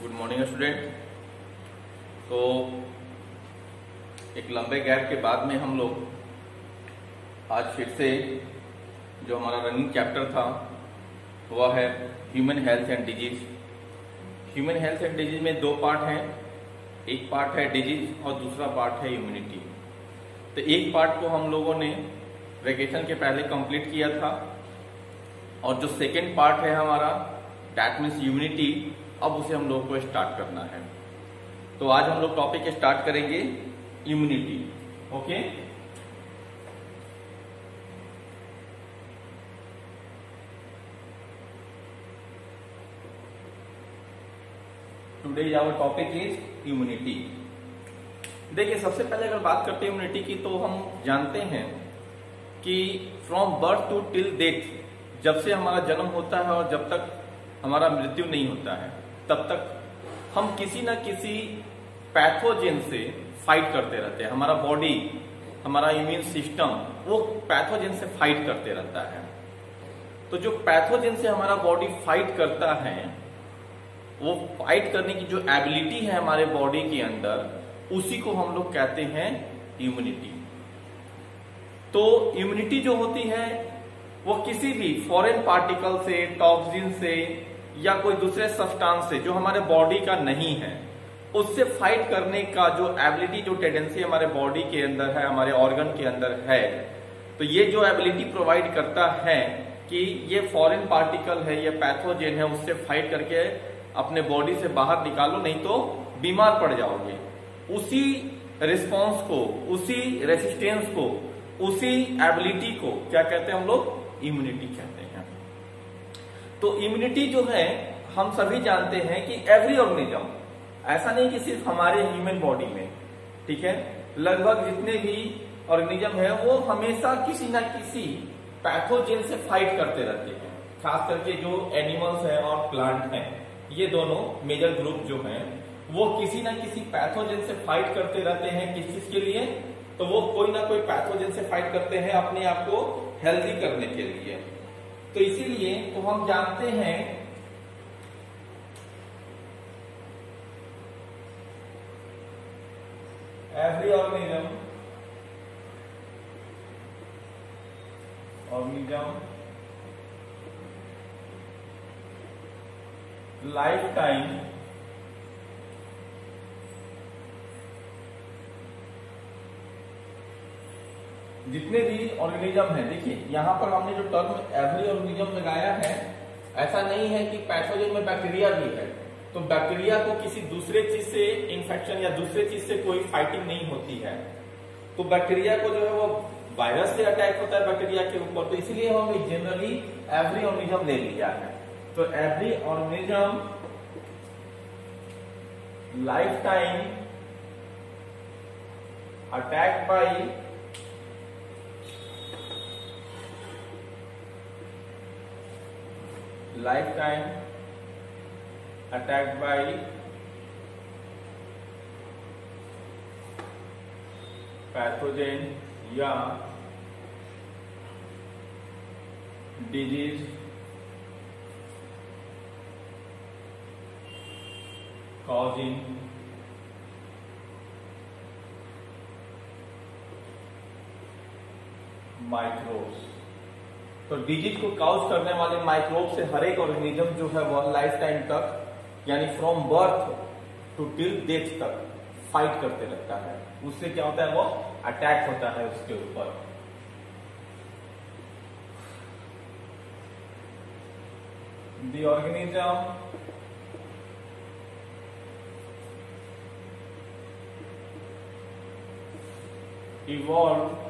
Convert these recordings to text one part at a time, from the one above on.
Good morning student तो एक लंबे गैप के बाद में हम लोग आज फिर से जो हमारा रनिंग चैप्टर था, वह है human health and disease human health and disease में दो पार्ट हैं. एक पार्ट है डिज़ीज़ और दूसरा पार्ट है इम्यूनिटी तो एक पार्ट को हम लोगों ने वेकेशन के पहले कंप्लीट किया था और जो सेकेंड पार्ट है हमारा डैट मीन्स इम्यूनिटी अब उसे हम लोग को स्टार्ट करना है। तो आज हम लोग टॉपिक स्टार्ट करेंगे immunity okay today our topic is immunity देखिए, सबसे पहले अगर बात करते हैं इम्यूनिटी की तो हम जानते हैं कि from birth to till death जब से हमारा जन्म होता है और जब तक हमारा मृत्यु नहीं होता है तब तक हम किसी ना किसी पैथोजेन से फाइट करते रहते हैं। हमारा बॉडी हमारा इम्यून सिस्टम वो पैथोजेन से फाइट करते रहता है। तो जो पैथोजेन से हमारा बॉडी फाइट करता है, वो फाइट करने की जो एबिलिटी है हमारे बॉडी के अंदर, उसी को हम लोग कहते हैं इम्यूनिटी तो इम्यूनिटी जो होती है, वो किसी भी फॉरेन पार्टिकल से टॉक्सिन से या कोई दूसरे सब्सटेंस से, जो हमारे बॉडी का नहीं है, उससे फाइट करने का जो एबिलिटी जो टेंडेंसी हमारे बॉडी के अंदर है, हमारे ऑर्गन के अंदर है तो ये जो एबिलिटी प्रोवाइड करता है कि ये फॉरेन पार्टिकल है, ये पैथोजेन है, उससे फाइट करके अपने बॉडी से बाहर निकालो, नहीं तो बीमार पड़ जाओगे। उसी रिस्पॉन्स को, उसी रेसिस्टेंस को, उसी एबिलिटी को, क्या कहते हैं हम लोग? इम्यूनिटी कहते हैं। तो इम्यूनिटी जो है, हम सभी जानते हैं कि एवरी ऑर्गेनिज्म ऐसा नहीं कि सिर्फ़ हमारे ह्यूमन बॉडी में, ठीक है? लगभग जितने भी ऑर्गेनिज्म है, वो हमेशा किसी ना किसी पैथोजेन से फाइट करते रहते हैं। खास करके जो एनिमल्स हैं और प्लांट हैं, ये दोनों मेजर ग्रुप जो हैं, वो किसी ना किसी पैथोजेन से फाइट करते रहते हैं किस चीज़ के लिए? तो वो कोई ना कोई पैथोजेन से फाइट करते हैं अपने आप को हेल्दी करने के लिए। तो इसीलिए तो हम जानते हैं every organism organism life time जितने भी ऑर्गेनिज्म है, देखिए, यहाँ पर हमने जो टर्म एवरी ऑर्गेनिज्म लगाया है, ऐसा नहीं है कि पैथोजन में बैक्टीरिया भी है। तो बैक्टीरिया को किसी दूसरे चीज़ से इन्फेक्शन या दूसरे चीज़ से कोई फाइटिंग नहीं होती है। तो बैक्टीरिया को जो है वो वायरस से अटैक होता है बैक्टीरिया के ऊपर तो इसलिए हमने जनरली एवरी ऑर्गेनिज्म ले लिया है। तो every organism life time attack by lifetime attacked by pathogen या डिज़ीज़ causing microbes तो डिज़ीज़ को काउज करने वाले माइक्रोब से हर एक ऑर्गेनिज्म जो है वह लाइफ टाइम तक, यानी from birth to till death तक फाइट करते रहता है। उससे क्या होता है वो? अटैक होता है उसके ऊपर। The organism evolved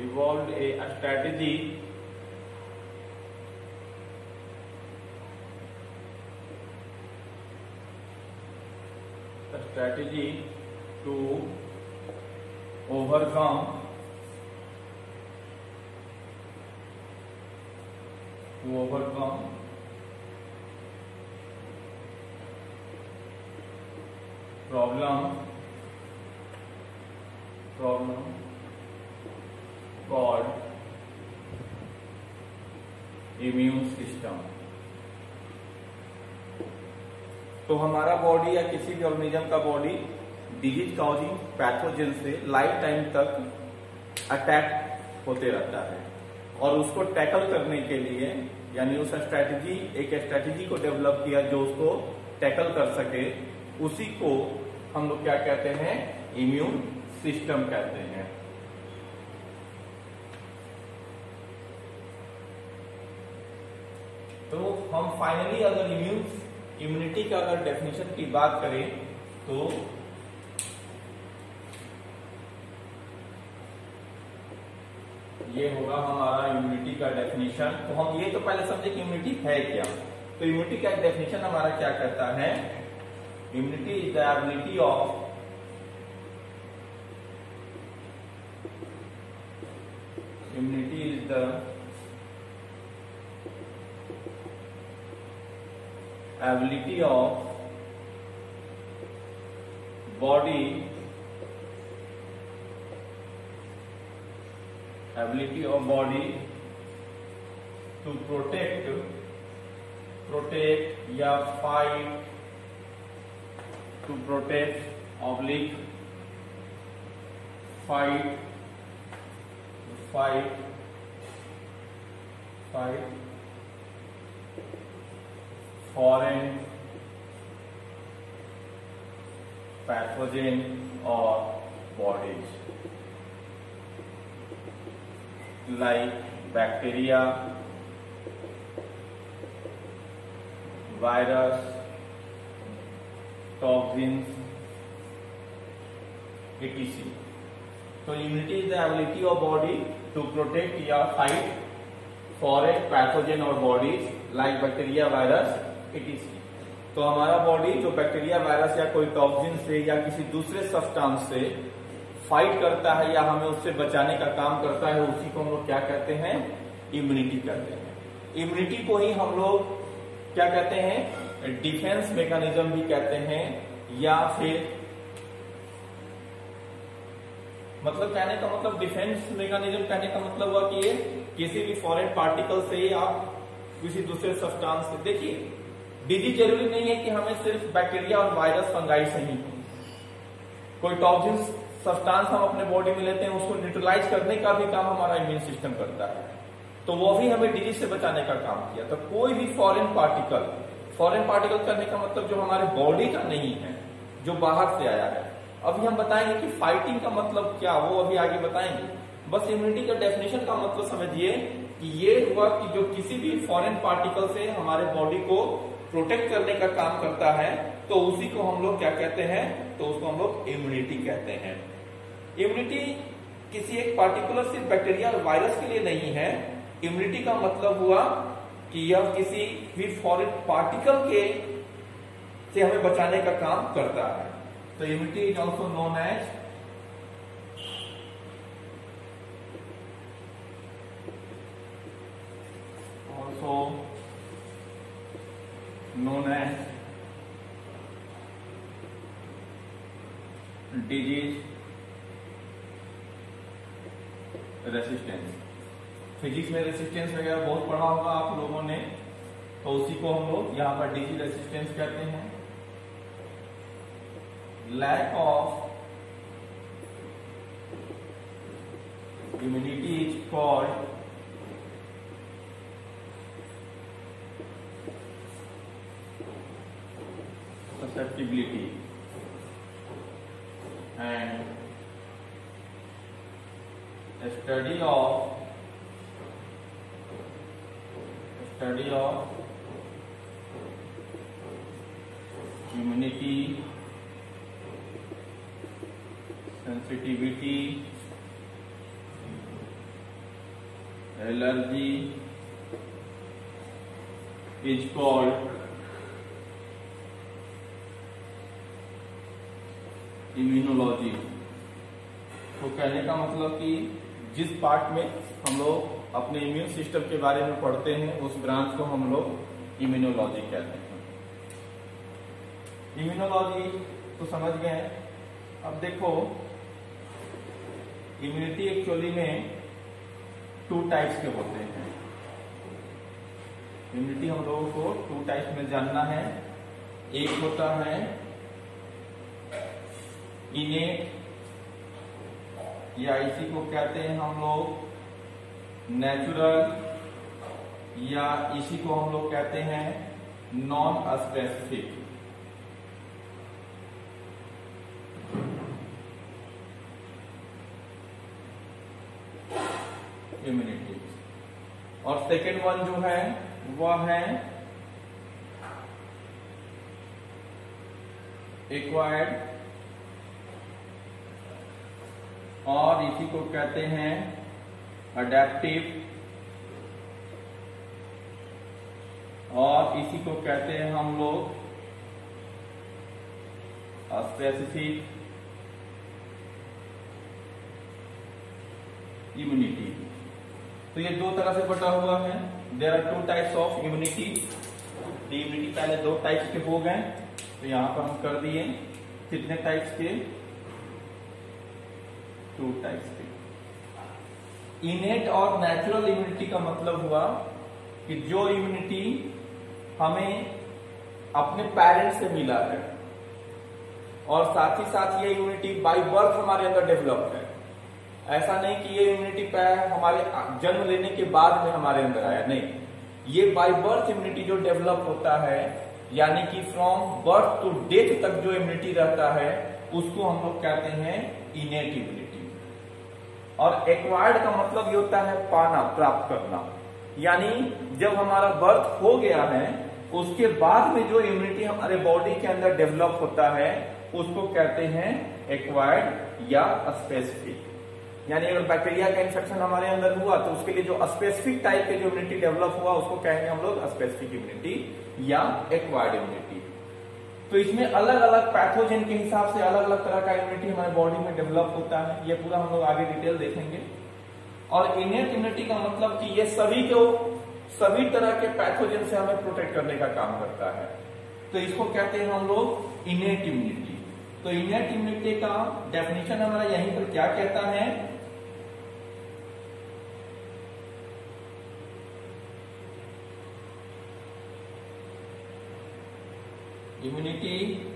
evolved a, a strategy a strategy to overcome to overcome problem problem called immune system. तो हमारा बॉडी या किसी भी ऑर्गेनिज्म का बॉडी डिज़ीज़ काउजिंग पैथोजन से लाइफ टाइम तक अटैक होते रहता है। और उसको टैकल करने के लिए, यानी उस स्ट्रेटजी एक स्ट्रेटजी को डेवलप किया जो उसको टैकल कर सके, उसी को हम लोग क्या कहते हैं? इम्यून सिस्टम कहते हैं। तो हम फाइनली अगर इम्यून इम्यूनिटी का अगर डेफिनेशन की बात करें तो ये होगा हमारा इम्यूनिटी का डेफिनेशन तो हम ये तो पहले समझे कि इम्यूनिटी है क्या। तो इम्यूनिटी का डेफिनेशन हमारा क्या कहता है? Immunity is the ability of immunity is the ability of body ability of body to protect protect या fight to protect oblique fight fight fight foreign pathogen और bodies like bacteria virus toxins etc तो immunity is the ability of body to protect या fight foreign pathogen और bodies like bacteria virus etc. तो हमारा body जो bacteria virus या कोई toxin से या किसी दूसरे सब्सटेंस से फाइट करता है या हमें उससे बचाने का काम करता है, उसी को हम लोग क्या कहते हैं? इम्यूनिटी कहते हैं। इम्यूनिटी को ही हम लोग क्या कहते हैं? डिफेंस मेकानिज्म भी कहते हैं या फिर मतलब कहने का मतलब डिफेंस मेकानिज्म कहने का मतलब हुआ कि ये किसी भी फॉरेन पार्टिकल से या किसी दूसरे सब्सटेंस से, देखिए डिज़ीज़ ज़रूरी नहीं है कि हमें सिर्फ़ बैक्टीरिया और वायरस, फंगाई से ही। कोई टॉक्सिन सब्सटेंस हम अपने बॉडी में लेते हैं, उसको न्यूट्रलाइज करने का भी काम हमारा इम्यून सिस्टम करता है। तो वो भी हमें डिज़ीज़ से बचाने का काम किया। तो कोई भी फॉरेन पार्टिकल फॉरेन पार्टिकल करने का मतलब जो हमारे बॉडी का नहीं है, जो बाहर से आया है। अभी हम बताएँगे कि फाइटिंग का मतलब क्या, वो अभी आगे बताएँगे। बस इम्यूनिटी का डेफिनेशन का मतलब समझिए कि ये हुआ कि जो किसी भी फॉरेन पार्टिकल से हमारे बॉडी को प्रोटेक्ट करने का काम करता है तो उसी को हम लोग क्या कहते हैं? तो उसको हम लोग इम्यूनिटी कहते हैं। इम्यूनिटी किसी एक पार्टिकुलर सिर्फ़ बैक्टीरिया और वायरस के लिए नहीं है। इम्यूनिटी का मतलब हुआ कि यह किसी भी फॉरेन पार्टिकल के से हमें बचाने का काम करता है। तो immunity is also known as also known as disease resistance physics में रेसिस्टेंस वगैरह बहुत पढ़ा होगा आप लोगों ने तो उसी को हम लोग यहाँ पर डिज़ीज़ रेसिस्टेंस कहते हैं। Lack of immunity is called susceptibility. And a study of a study of immunity sensitivity allergy is called immunology तो कहने का मतलब कि जिस पार्ट में हम लोग अपने इम्यून सिस्टम के बारे में पढ़ते हैं, उस ब्रांच को हम लोग इम्यूनोलॉजी कहते हैं। इम्यूनोलॉजी तो समझ गए अब देखो इम्यूनिटी एक्चुअली में टू टाइप्स के होते हैं। इम्यूनिटी हम लोगों को टू टाइप्स में जानना है। एक होता है इनेट या इसी को कहते हैं हम लोग? नेचुरल या इसी को हम लोग कहते हैं नॉन स्पेसिफिक इम्यूनिटी और सेकेंड वन जो है, वह है एक्वायर्ड और इसी को कहते हैं अडेप्टिव और इसी को कहते हैं हम लोग स्पेसिफिक इम्यूनिटी तो ये दो तरह से बटा हुआ है। There are two types of immunity immunity पहले दो टाइप्स के हो गए तो यहाँ पर हम कर दिए। कितने टाइप्स के? टू टाइप्स के। इनेट और नेचुरल इम्यूनिटी का मतलब हुआ कि जो इम्यूनिटी हमें अपने पेरेंट्स से मिला है, और साथ ही साथ ये इम्यूनिटी बाय बर्थ हमारे अंदर डेवलप है। ऐसा नहीं कि ये इम्यूनिटी हमारे जन्म लेने के बाद में हमारे अंदर आया, नहीं। ये बाय बर्थ इम्यूनिटी जो डेवलप होता है, यानी कि फ्रॉम बर्थ टू डेथ तक जो इम्यूनिटी रहता है, उसको हम लोग कहते हैं इनेट इम्यूनिटी और एक्वायर्ड का मतलब ये होता है पाना, प्राप्त करना। यानी जब हमारा बर्थ हो गया है, उसके बाद में जो इम्यूनिटी हमारे बॉडी के अंदर डेवलप होता है, उसको कहते हैं एक्वायर्ड या स्पेसिफिक यानी अगर बैक्टीरिया का इन्फेक्शन हमारे अंदर हुआ तो उसके लिए जो स्पेसिफिक टाइप के जो इम्यूनिटी डेवलप हुआ, उसको कहेंगे हम लोग स्पेसिफिक इम्यूनिटी या एक्वायर्ड इम्यूनिटी तो इसमें अलग अलग पैथोजन के हिसाब से अलग अलग तरह का इम्यूनिटी हमारे बॉडी में डेवलप होता है, ये पूरा हम लोग आगे डिटेल देखेंगे। और इनेट इम्यूनिटी का मतलब कि ये सभी को, सभी तरह के पैथोजन से हमें प्रोटेक्ट करने का काम करता है। तो इसको कहते हैं हम लोग इनेट इम्यूनिटी तो इनेट इम्यूनिटी का डेफिनेशन हमारा यहीं पर क्या कहता है? Immunity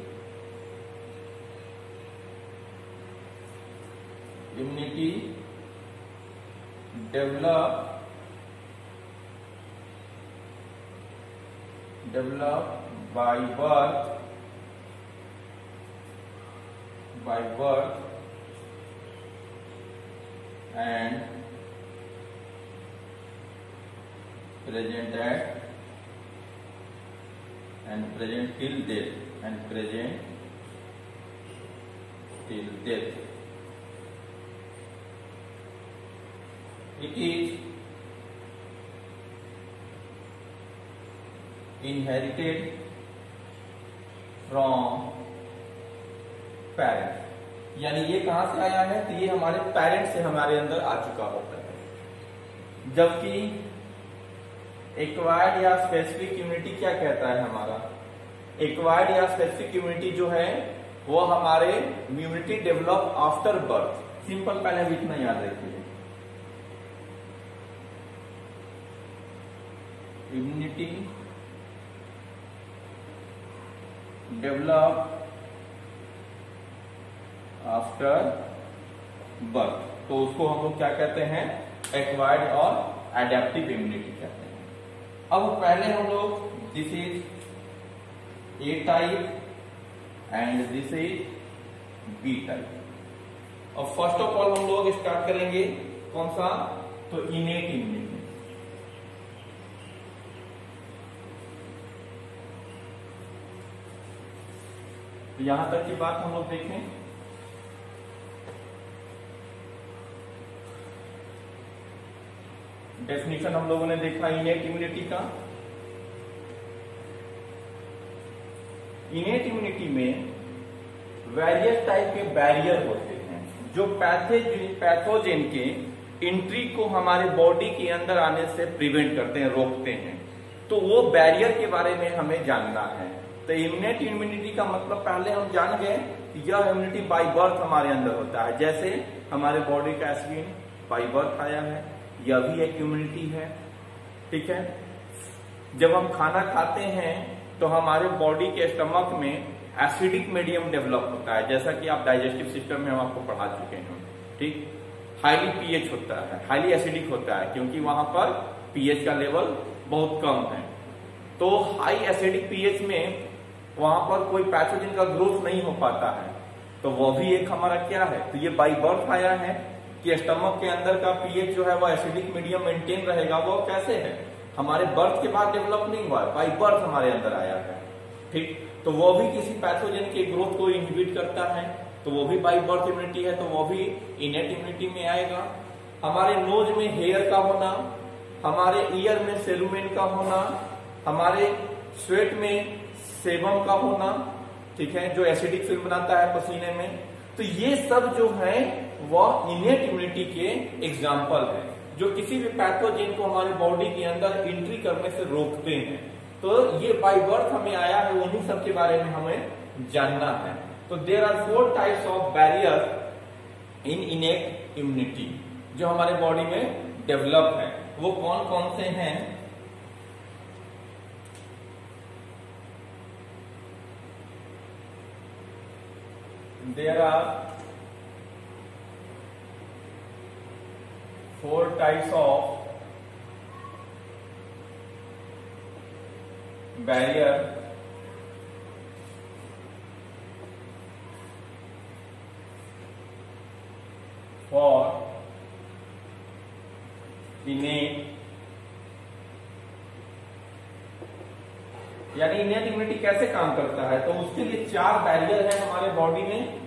immunity develop develop by birth by birth and present at and present till death and present till death. It is inherited from parent यानी ये कहाँ से आया है तो ये हमारे पेरेंट से हमारे अंदर आ चुका होता है जबकि एक्वायर्ड या स्पेसिफिक इम्यूनिटी क्या कहता है हमारा? एक्वायर्ड या स्पेसिफिक इम्यूनिटी जो है, वो हमारे immunity develop after birth simple पहले भी इतना याद रखिए। इम्यूनिटी डेवलप आफ्टर बर्थ तो उसको हम लोग क्या कहते हैं? एक्वायर्ड और एडेप्टिव इम्यूनिटी कहते हैं। अब पहले हम लोग this is A type and this is B type और फ़र्स्ट ऑफ़ ऑल हम लोग स्टार्ट करेंगे कौन सा? तो इनेट इम्यूनिटी यहाँ तक की बात हम लोग देखें। डेफिनेशन हम लोगों ने देखा इनेट इम्यूनिटी का। इनेट इम्यूनिटी में वेरियस टाइप के बैरियर होते हैं, जो पैथेज पैथोजेन के एंट्री को हमारे बॉडी के अंदर आने से प्रिवेंट करते हैं, रोकते हैं। तो वो बैरियर के बारे में हमें जानना है। तो इम्यूनेट इम्यूनिटी का मतलब पहले हम जान गए यह इम्यूनिटी बाई बर्थ हमारे अंदर होता है। जैसे हमारे बॉडी का एस्किन बाई बर्थ आया है। यह भी एक इम्यूनिटी है, ठीक है? जब हम खाना खाते हैं तो हमारे बॉडी के स्टमक में एसिडिक मीडियम डेवलप होता है, जैसा कि आप डाइजेस्टिव सिस्टम में हम आपको पढ़ा चुके हैं, ठीक? हाईली पीएच होता है हाईली एसिडिक होता है, क्योंकि वहाँ पर पीएच का लेवल बहुत कम है। तो हाई एसिडिक पीएच में वहाँ पर कोई पैथोजन का ग्रोथ नहीं हो पाता है। तो वह भी एक हमारा क्या है? तो ये बाई बर्थ आया है कि स्टमक के अंदर का पीएच जो है वो एसिडिक मीडियम मेंटेन रहेगा, वो कैसे है? हमारे बर्थ के बाद डेवलप नहीं हुआ है बाई बर्थ हमारे अंदर आया है। ठीक? तो वो भी किसी पैथोजन के ग्रोथ को इनहिबिट करता है तो वो भी बाई बर्थ इम्यूनिटी है तो वो भी इनेट इम्यूनिटी में आएगा। हमारे नोज़ में हेयर का होना, हमारे ईयर में सेलुमेन का होना, हमारे स्वेट में सेबम का होना, ठीक है, जो एसिडिक फ़िल्म बनाता है पसीने में। तो ये सब जो है वह इनेट इम्यूनिटी के एग्ज़ाम्पल है, जो किसी भी पैथोजेन को हमारी बॉडी के अंदर एंट्री करने से रोकते हैं। तो ये बाई बर्थ हमें आया है, उन्हीं सब के बारे में हमें जानना है। तो there are four types of barrier in innate immunity जो हमारे बॉडी में डेवलप है। वो कौन कौन से हैं? There are four types of barrier. For innate यानी इनेट इम्यूनिटी कैसे काम करता है? तो उसके लिए चार बैरियर है हमारे बॉडी में।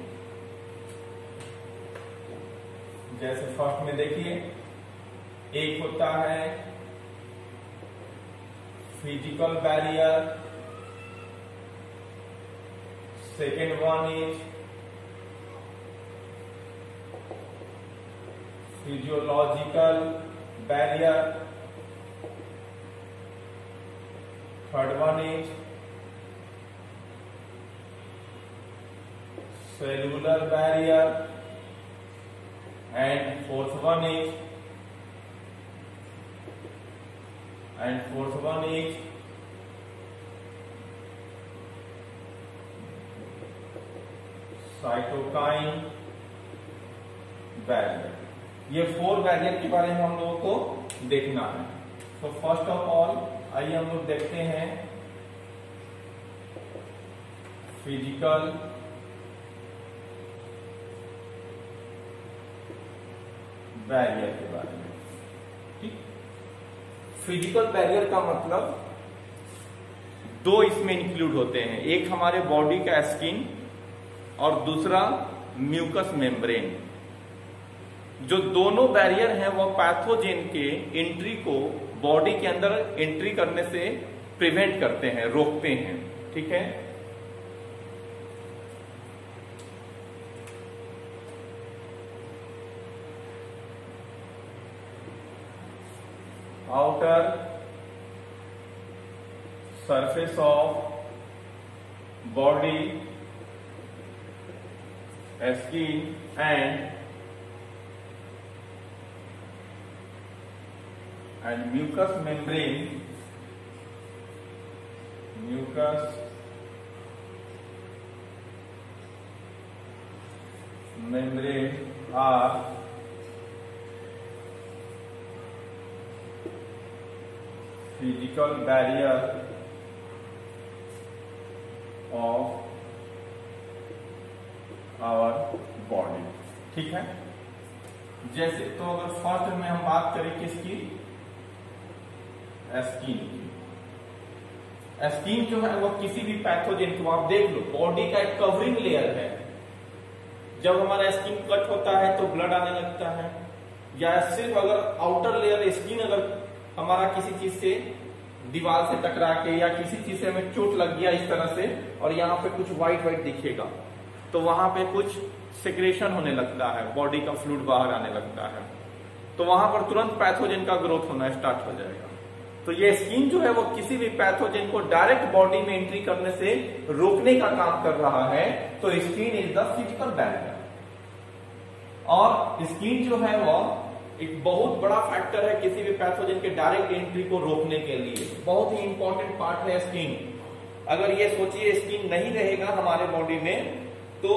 जैसे फ़र्स्ट में देखिए। एक होता है physical barrier second one is physiological barrier third one is cellular barrier and fourth one is and fourth one is cytokine barrier. ये फोर बैरियर के बारे में हम लोगों को देखना है। तो फ़र्स्ट ऑफ़ ऑल आइए हम लोग देखते हैं फ़िज़िकल बैरियर के बारे में। फ़िज़िकल बैरियर का मतलब दो इसमें इंक्लूड होते हैं। एक हमारे बॉडी का स्किन और दूसरा म्यूकस मेम्ब्रेन जो दोनों बैरियर हैं, वो पैथोजेन के एंट्री को बॉडी के अंदर एंट्री करने से प्रिवेंट करते हैं, रोकते हैं। ठीक है? Outer surface of body skin and and mucous membrane mucous membrane are physical barrier of our body. ठीक है? जैसे तो अगर फ़र्स्ट में हम बात करें किसकी? स्किन की। स्किन जो है, वो किसी भी पैथोजेन को आप देख लो बॉडी का एक कवरिंग लेयर है। जब हमारा स्किन कट होता है तो ब्लड आने लगता है। या सिर्फ़ अगर आउटर लेयर स्किन अगर हमारा किसी चीज़ से दीवार से टकरा के या किसी चीज़ से हमें चोट लग गया इस तरह से और यहाँ पे कुछ व्हाइट व्हाइट दिखेगा। तो वहाँ पे कुछ सिक्रेशन होने लगता है बॉडी का फ्लूड बाहर आने लगता है। तो वहाँ पर तुरंत पैथोजन का ग्रोथ होना स्टार्ट हो जाएगा। तो ये स्किन जो है वो किसी भी पैथोजन को डायरेक्ट बॉडी में एंट्री करने से रोकने का काम कर रहा है तो skin is the physical barrier और स्किन जो है वो एक बहुत बड़ा फैक्टर है किसी भी पैथोजन के डायरेक्ट एंट्री को रोकने के लिए। बहुत ही इंपॉर्टेंट पार्ट है स्किन अगर ये सोचिए स्किन नहीं रहेगा हमारे बॉडी में तो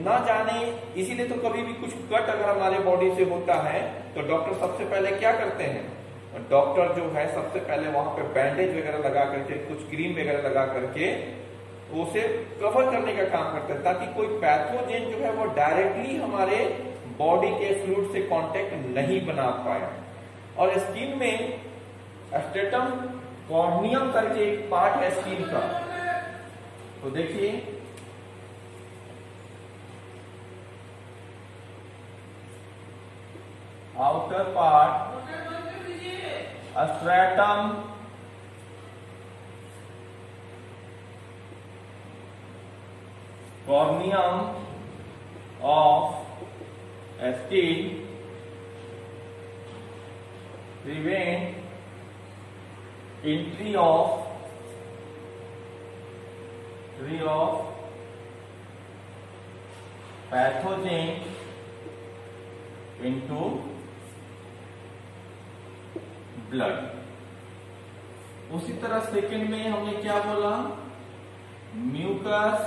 न जाने, इसीलिए तो कभी भी कुछ कट अगर हमारे बॉडी से होता है तो डॉक्टर सबसे पहले क्या करते हैं? डॉक्टर जो है, सबसे पहले वहाँ पे बैंडेज वगैरह लगा करके, कुछ क्रीम वगैरह लगा करके, उसे कवर करने का काम करते हैं, ताकि कोई पैथोजेन जो है, वो डायरेक्टली हमारे बॉडी के फ्लूड से कांटेक्ट नहीं बना पाया और स्किन में स्टेटम कॉर्नियम करके एक पार्ट है स्किन का। तो देखिए। Outer part stratum corneum of S T prevent entry of री ऑफ़ पैथोजेन इंटू ब्लड उसी तरह सेकेंड में हमने क्या बोला? Mucous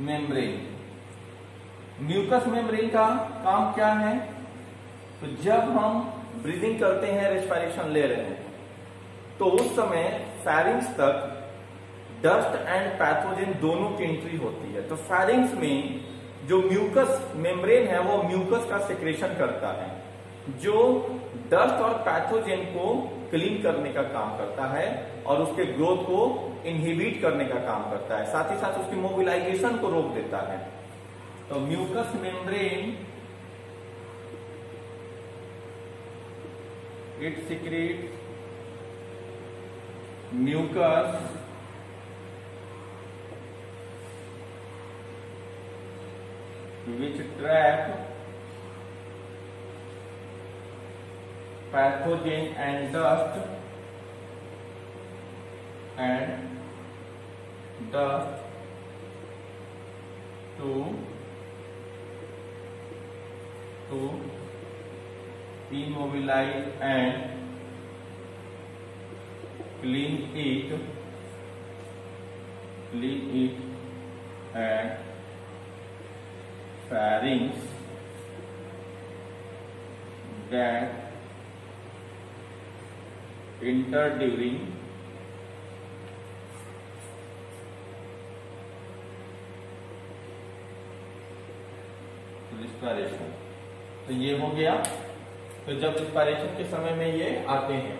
membrane. म्यूकस मेम्ब्रेन का काम क्या है? तो जब हम ब्रीदिंग करते हैं रेस्पिरेशन ले रहे हैं तो उस समय फैरिंग्स तक डस्ट एंड पैथोजन दोनों की एंट्री होती है। तो फैरिंग्स में जो म्यूकस मेम्ब्रेन है, वो म्यूकस का सिक्रेशन करता है, जो डस्ट और पैथोजेन को क्लीन करने का काम करता है और उसके ग्रोथ को इनहिबिट करने का काम करता है। साथ ही साथ उसकी मोबिलाइजेशन को रोक देता है। तो mucus membrane it secrete mucus which trap pathogen and dust and dust to to immobilize and clean it clean it and pharynx that enter during respiration तो ये हो गया। तो जब रिस्पायरेशन के समय में ये आते हैं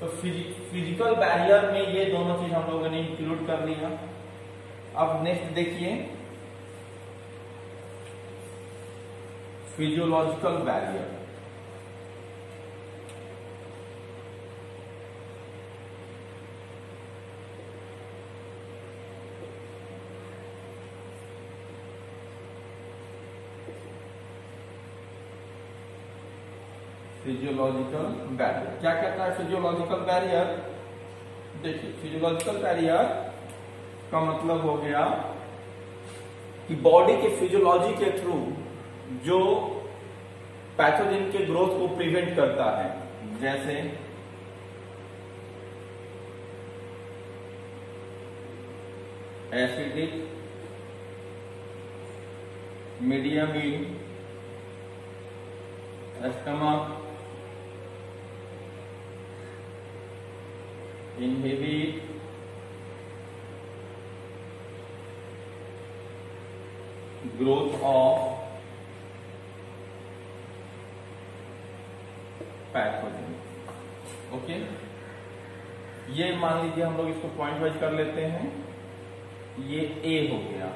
तो फ़िज़िकल बैरियर में ये दोनों चीज़ हम लोगों ने इंक्लूड कर लिया अब नेक्स्ट देखिए। फिजियोलॉजिकल बैरियर फिजियोलॉजिकल बैरियर क्या कहता है फिजियोलॉजिकल बैरियर देखिए फिजियोलॉजिकल बैरियर का मतलब हो गया कि बॉडी के फिजियोलॉजी के थ्रू जो पैथोजन के ग्रोथ को प्रिवेंट करता है, जैसे acidic medium in stomach inhibit growth of pathogen okay ये मान लीजिए हम लोग इसको पॉइंट वाइज कर लेते हैं। ये ए हो गया।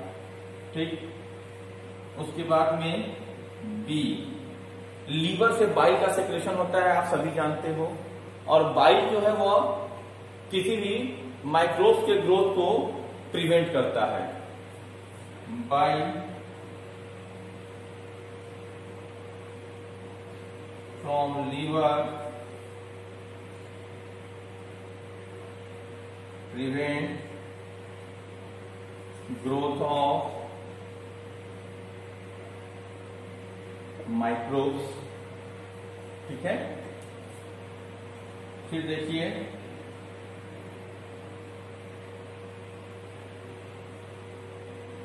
ठीक? उसके बाद में बी लीवर से बाइल का सेक्रेशन होता है, आप सभी जानते हो। और बाइल जो है वो किसी भी माइक्रोब्स के ग्रोथ को प्रिवेंट करता है। Bile from liver prevent growth of microbes ठीक है? फिर देखिए।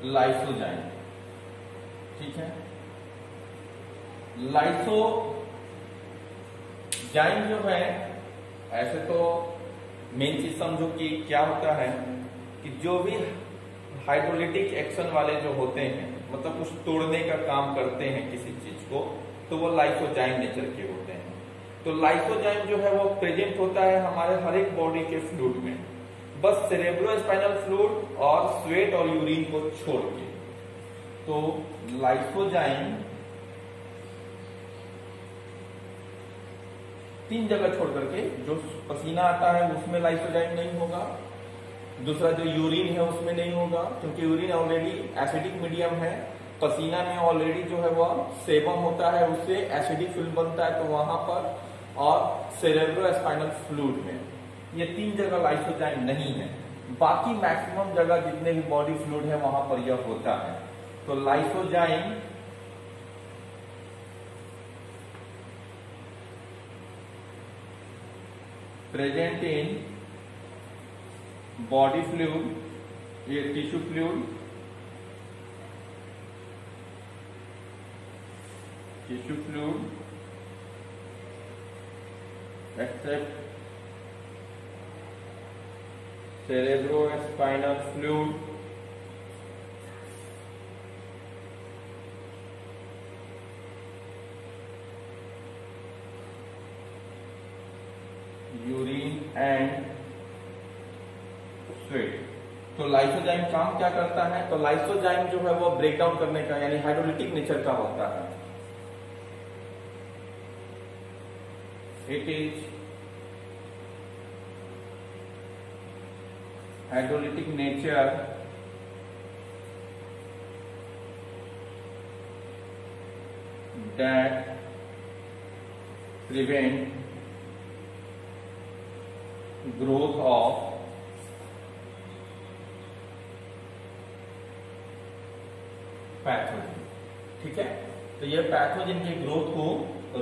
लाइसोजाइम। ठीक है? लाइसो जाइम जो है, ऐसे तो मेन चीज़ समझो कि क्या होता है कि जो भी हाइड्रोलिटिक एक्शन वाले जो होते हैं मतलब कुछ तोड़ने का काम करते हैं किसी चीज़ को तो वो लाइसोजाइम नेचर के होते हैं। तो लाइसोजाइम जो है वो प्रेजेंट होता है हमारे हर एक बॉडी के फ्लूड में। बस सेरेब्रो स्पाइनल फ्लूड और स्वेट और यूरिन को छोड़ के। तो लाइसोजाइम तीन जगह छोड़ करके जो पसीना आता है उसमें लाइसोजाइन नहीं होगा। दूसरा जो यूरिन है उसमें नहीं होगा, क्योंकि यूरिन ऑलरेडी एसिडिक मीडियम है। पसीना में ऑलरेडी जो है वह सेबम होता है, उससे एसिडिक फ़िल्म बनता है तो वहाँ पर और सेरेब्रो स्पाइनल फ्लूड में। ये तीन जगह लाइसोजाइम नहीं है। बाकी मैक्सिमम जगह जितने भी बॉडी फ्लूड है, वहाँ पर यह होता है। तो lysozyme present in body fluid ये tissue fluid tissue fluid except cerebrospinal fluid. Urine and sweat तो लाइसोजाइम काम क्या करता है? तो लाइसोजाइम जो है वो ब्रेक डाउन करने का, यानी हाइड्रोलिटिक नेचर का होता है। It is hydrolytic nature that prevent growth of pathogen ठीक है? तो यह पैथोजन के ग्रोथ को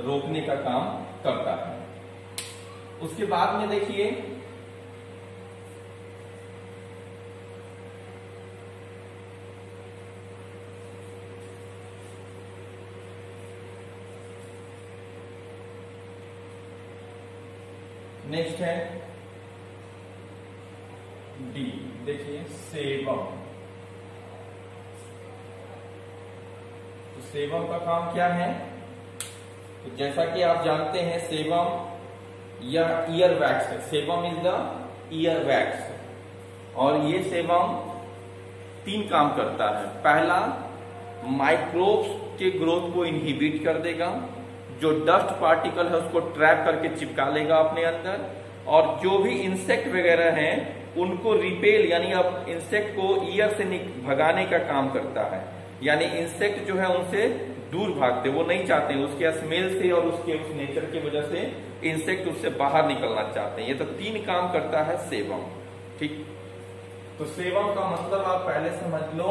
रोकने का काम करता है। उसके बाद में देखिए नेक्स्ट है डी देखिए, सेवम। तो सेवम का काम क्या है? तो जैसा कि आप जानते हैं, सेवम या ईयर वैक्स है। Sebum is the ear wax और ये सेवम तीन काम करता है। पहला माइक्रोब्स के ग्रोथ को इनहिबिट कर देगा। जो डस्ट पार्टिकल है उसको ट्रैप करके चिपका लेगा अपने अंदर। और जो भी इंसेक्ट वगैरह हैं, उनको रिपेल यानी अब इंसेक्ट को ईयर से भगाने का काम करता है। यानी इंसेक्ट जो है उनसे दूर भागते, वो नहीं चाहते, उसके स्मेल से और उसके उस नेचर की वजह से इंसेक्ट उससे बाहर निकलना चाहते हैं। ये तो तीन काम करता है सेवम, ठीक? तो सेवम का मतलब आप पहले समझ लो,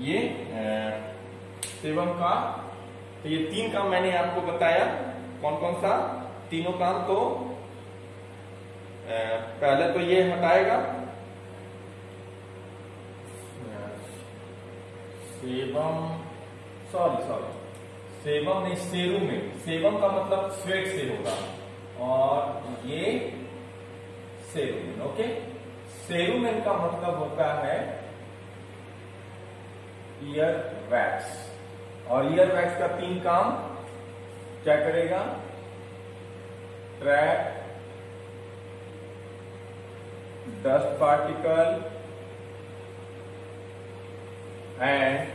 ये सेवम का? तो ये तीन काम मैंने आपको बताया। कौन कौन सा? तीनों काम तो पहले तो ये हटाएगा। सेवम सॉरी सॉरी सेवम नहीं, सेरू में। सेवम का मतलब स्वेट से होगा। और ये सेरुमेन ओके सेरुमेन का मतलब होता है ईयर वैक्स और ईयर वैक्स का तीन काम क्या करेगा? Trap dust particle and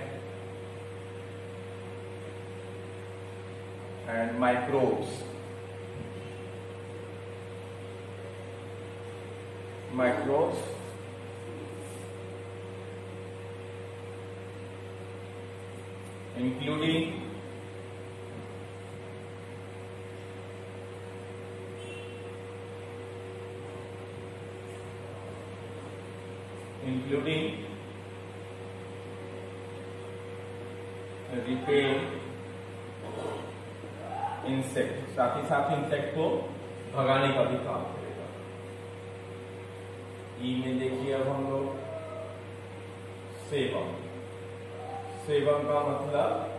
and microbes microbes including including repair insect साथ ही साथ इंसेक्ट को भगाने का भी काम करेगा। ई में देखिए अब हम लोग सेवम सेवम का मतलब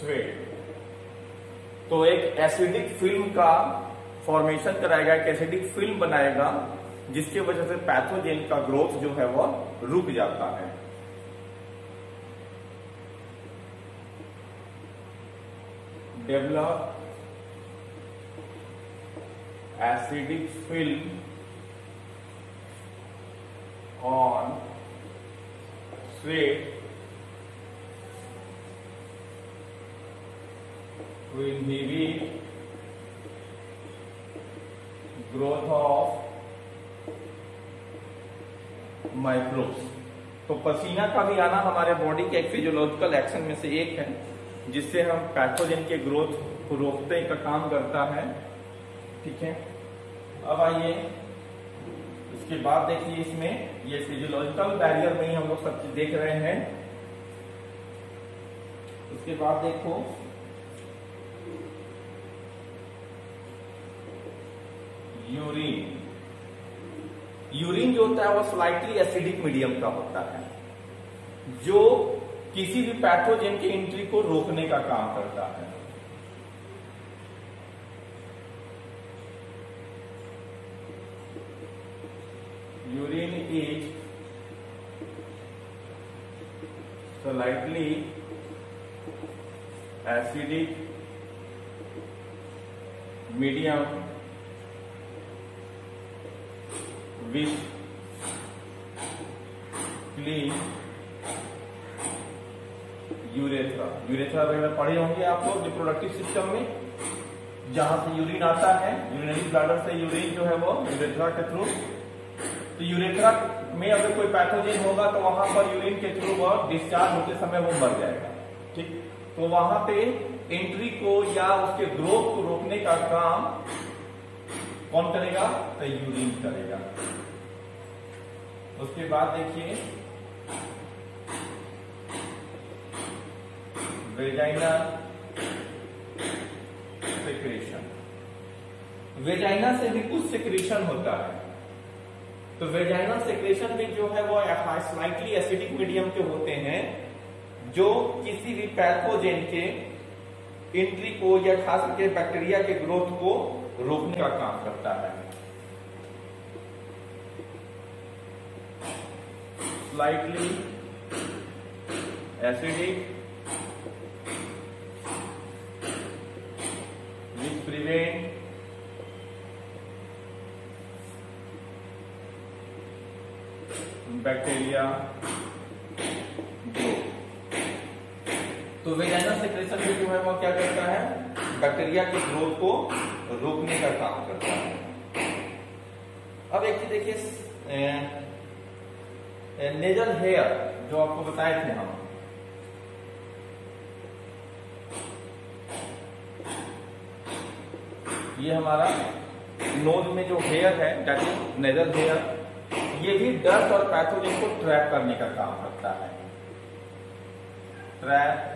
स्वेट। तो एक एसिडिक फ़िल्म का फॉर्मेशन कराएगा, एक एसिडिक फ़िल्म बनाएगा, जिसकी वजह से पैथोजेन का ग्रोथ जो है वह रुक जाता है। Develop acidic film on sweat to inhibit growth of microbes तो पसीना का भी आना हमारे बॉडी के एक फिजियोलॉजिकल एक्शन में से एक है, जिससे हम पैथोजन के ग्रोथ को रोकने का काम करता है। ठीक है? अब आइए इसके बाद देखिए इसमें ये फिजियोलॉजिकल बैरियर में ही हम लोग सब चीज़ देख रहे हैं। उसके बाद देखो। यूरिन यूरिन जो होता है वो स्लाइटली एसिडिक मीडियम का होता है, जो किसी भी पैथोजेन की एंट्री को रोकने का काम करता है। Urine is slightly acidic medium with clean urethra urethra वगैरह पढ़े होंगे आप लोग रिप्रोडक्टिव सिस्टम में। जहाँ से यूरिन आता है यूरिनरी ब्लाडर से यूरिन जो है वो यूरेथ्रा के थ्रू तो यूरेथ्रा में अगर कोई पैथोजेन होगा तो वहाँ पर यूरिन के थ्रू वो डिस्चार्ज होते समय वो मर जाएगा। ठीक? तो वहाँ पे एंट्री को या उसके ग्रोथ को रोकने का काम कौन करेगा? तो यूरिन करेगा। उसके बाद देखिए। वेजाइना सेक्रेशन वेजाइना से भी कुछ सेक्रेशन होता है। तो वेजाइना सेक्रेशन भी जो है वो स्लाइटली एसिडिक मीडियम के होते हैं, जो किसी भी पैथोजेन के एंट्री को या खास करके बैक्टीरिया के ग्रोथ को रोकने का काम करता है। Slightly acidic which prevent bacteria. Growth तो वेजाइनल सेक्रेशन में जो है वो क्या करता है? बैक्टीरिया के ग्रोथ को रोकने का काम करता है। अब एक चीज़ देखिए नेजल हेयर जो आपको बताए थे हम। ये हमारा नोज़ में जो हेयर है डेट इज़ नेजल हेयर ये भी डस्ट और पैथोजन को ट्रैप करने का काम करता है। ट्रैप।